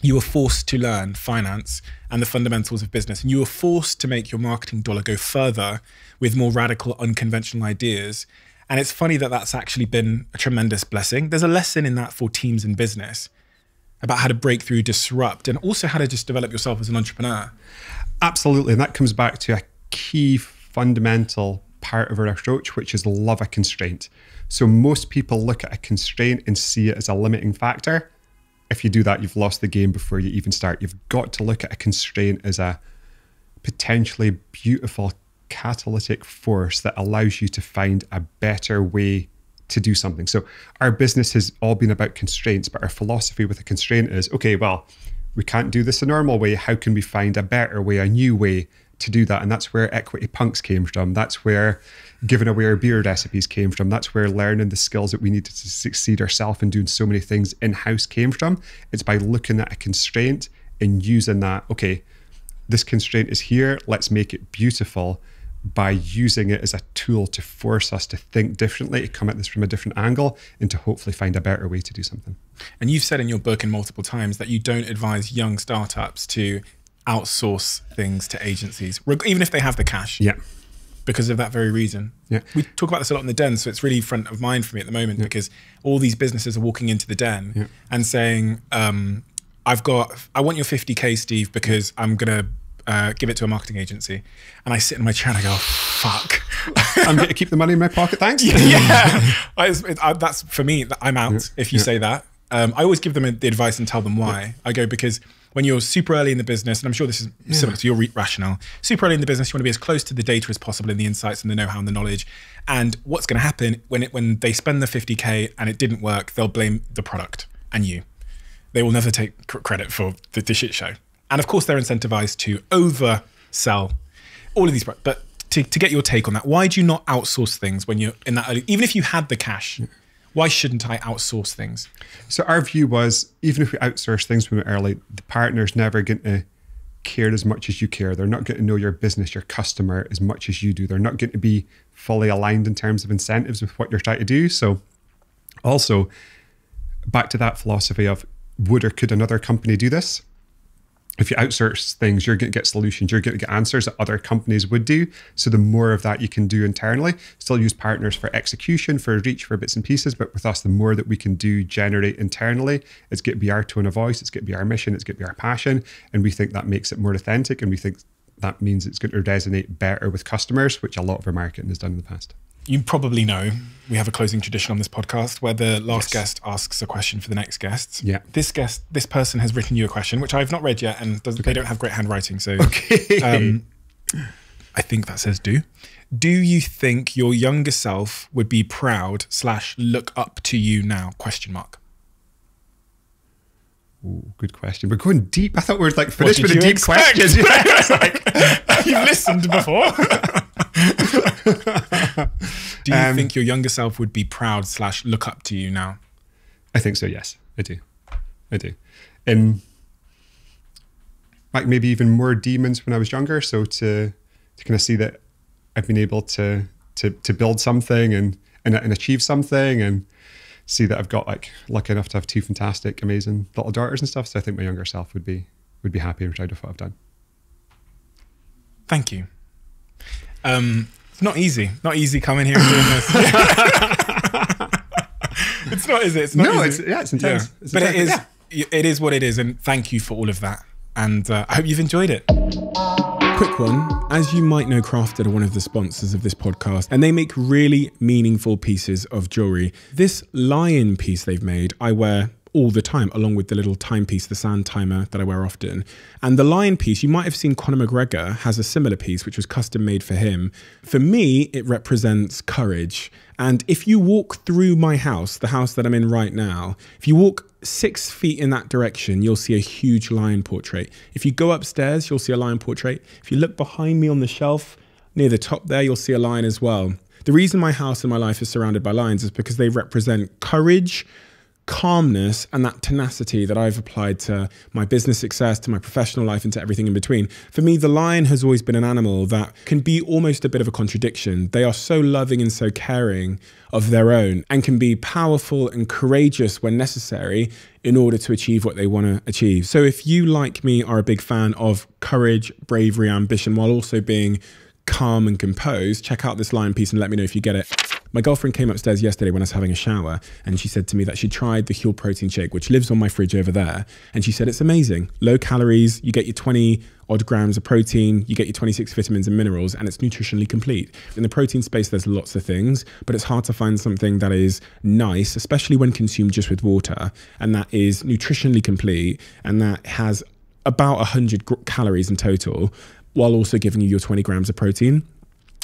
you were forced to learn finance and the fundamentals of business, and you were forced to make your marketing dollar go further with more radical, unconventional ideas. And it's funny that that's actually been a tremendous blessing. There's a lesson in that for teams in business about how to break through, disrupt, and also how to just develop yourself as an entrepreneur. Absolutely. And that comes back to a key fundamental part of our approach, which is love a constraint. So most people look at a constraint and see it as a limiting factor. If you do that, you've lost the game before you even start. You've got to look at a constraint as a potentially beautiful catalytic force that allows you to find a better way to do something. So our business has all been about constraints, but our philosophy with a constraint is okay, well, we can't do this a normal way. How can we find a better way, a new way to do that? And that's where Equity Punks came from. That's where giving away our beer recipes came from. That's where learning the skills that we needed to succeed ourselves and doing so many things in house came from. It's by looking at a constraint and using that, okay, this constraint is here, let's make it beautiful by using it as a tool to force us to think differently, to come at this from a different angle, and to hopefully find a better way to do something. And you've said in your book and multiple times that you don't advise young startups to outsource things to agencies, even if they have the cash. Yeah. Because of that very reason. Yeah. We talk about this a lot in the den, so it's really front of mind for me at the moment yeah. because all these businesses are walking into the den yeah. and saying, um, I've got, I want your 50K, Steve, because I'm going to uh, give it to a marketing agency. And I sit in my chair and I go, fuck. I'm going to keep the money in my pocket, thanks. [LAUGHS] yeah. yeah. [LAUGHS] I, I, that's for me, I'm out yeah. if you yeah. say that. Um, I always give them the advice and tell them why. I go, because when you're super early in the business, and I'm sure this is similar to your re- rationale, super early in the business, you want to be as close to the data as possible and the insights and the know-how and the knowledge. And what's going to happen when it when they spend the 50k and it didn't work, they'll blame the product and you. They will never take credit for the, the shit show. And of course, they're incentivized to oversell all of these. But to, to get your take on that, why do you not outsource things when you're in that early? Even if you had the cash, why shouldn't I outsource things? So our view was, even if we outsource things we're early, the partner's never going to care as much as you care. They're not going to know your business, your customer as much as you do. They're not going to be fully aligned in terms of incentives with what you're trying to do. So also back to that philosophy of would or could another company do this? If you outsource things, you're going to get solutions, you're going to get answers that other companies would do. So the more of that you can do internally, still use partners for execution, for reach, for bits and pieces. But with us, the more that we can do generate internally, it's going to be our tone of voice, it's going to be our mission, it's going to be our passion. And we think that makes it more authentic. And we think that means it's going to resonate better with customers, which a lot of our marketing has done in the past you probably know we have a closing tradition on this podcast where the last yes. guest asks a question for the next guest. Yeah. This guest, this person has written you a question, which I've not read yet, and okay. they don't have great handwriting. So, okay. um, I think that says do. Do you think your younger self would be proud slash look up to you now? Question mark. Ooh, good question. We're going deep. I thought we were like finished with a deep expect? [LAUGHS] question. like, [LAUGHS] you've listened before. [LAUGHS] [LAUGHS] do you um, think your younger self would be proud slash look up to you now? I think so. Yes, I do. I do. And like maybe even more demons when I was younger. So to to kind of see that I've been able to to to build something and and, and achieve something and see that I've got like lucky enough to have two fantastic, amazing little daughters and stuff. So I think my younger self would be would be happy and proud of what I've done. Thank you. Um, it's not easy. Not easy coming here and doing this. [LAUGHS] it's not, is it? It's not no, easy. it's yeah, it's intense. Yeah. It's but intense. it is. Yeah. It is what it is, and thank you for all of that. And uh, I hope you've enjoyed it quick one. As you might know, Craftd are one of the sponsors of this podcast, and they make really meaningful pieces of jewelry. This lion piece they've made, I wear all the time, along with the little timepiece, the sand timer that I wear often. And the lion piece, you might have seen Conor McGregor has a similar piece, which was custom made for him. For me, it represents courage. And if you walk through my house, the house that I'm in right now, if you walk six feet in that direction, you'll see a huge lion portrait. If you go upstairs, you'll see a lion portrait. If you look behind me on the shelf near the top there, you'll see a lion as well. The reason my house and my life is surrounded by lions is because they represent courage, calmness and that tenacity that I've applied to my business success, to my professional life, and to everything in between. For me, the lion has always been an animal that can be almost a bit of a contradiction. They are so loving and so caring of their own and can be powerful and courageous when necessary in order to achieve what they want to achieve. So, if you, like me, are a big fan of courage, bravery, ambition, while also being calm and composed, check out this lion piece and let me know if you get it. My girlfriend came upstairs yesterday when I was having a shower and she said to me that she tried the Huel protein shake, which lives on my fridge over there. And she said it's amazing. Low calories, you get your 20 odd grams of protein, you get your 26 vitamins and minerals, and it's nutritionally complete. In the protein space, there's lots of things, but it's hard to find something that is nice, especially when consumed just with water, and that is nutritionally complete and that has about 100 calories in total while also giving you your 20 grams of protein.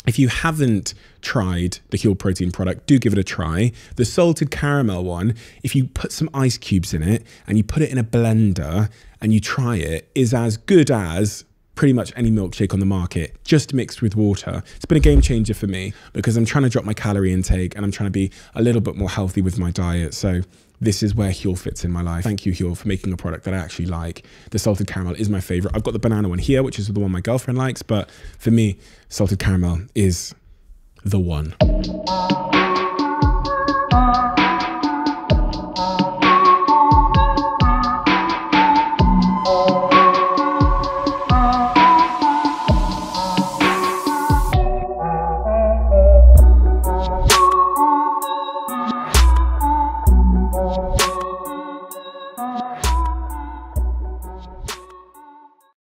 If you haven't tried the Huel protein product, do give it a try. The salted caramel one, if you put some ice cubes in it and you put it in a blender and you try it, is as good as pretty much any milkshake on the market, just mixed with water. It's been a game changer for me because I'm trying to drop my calorie intake and I'm trying to be a little bit more healthy with my diet. So this is where Huel fits in my life. Thank you, Huel, for making a product that I actually like. The salted caramel is my favorite. I've got the banana one here, which is the one my girlfriend likes, but for me, salted caramel is the one.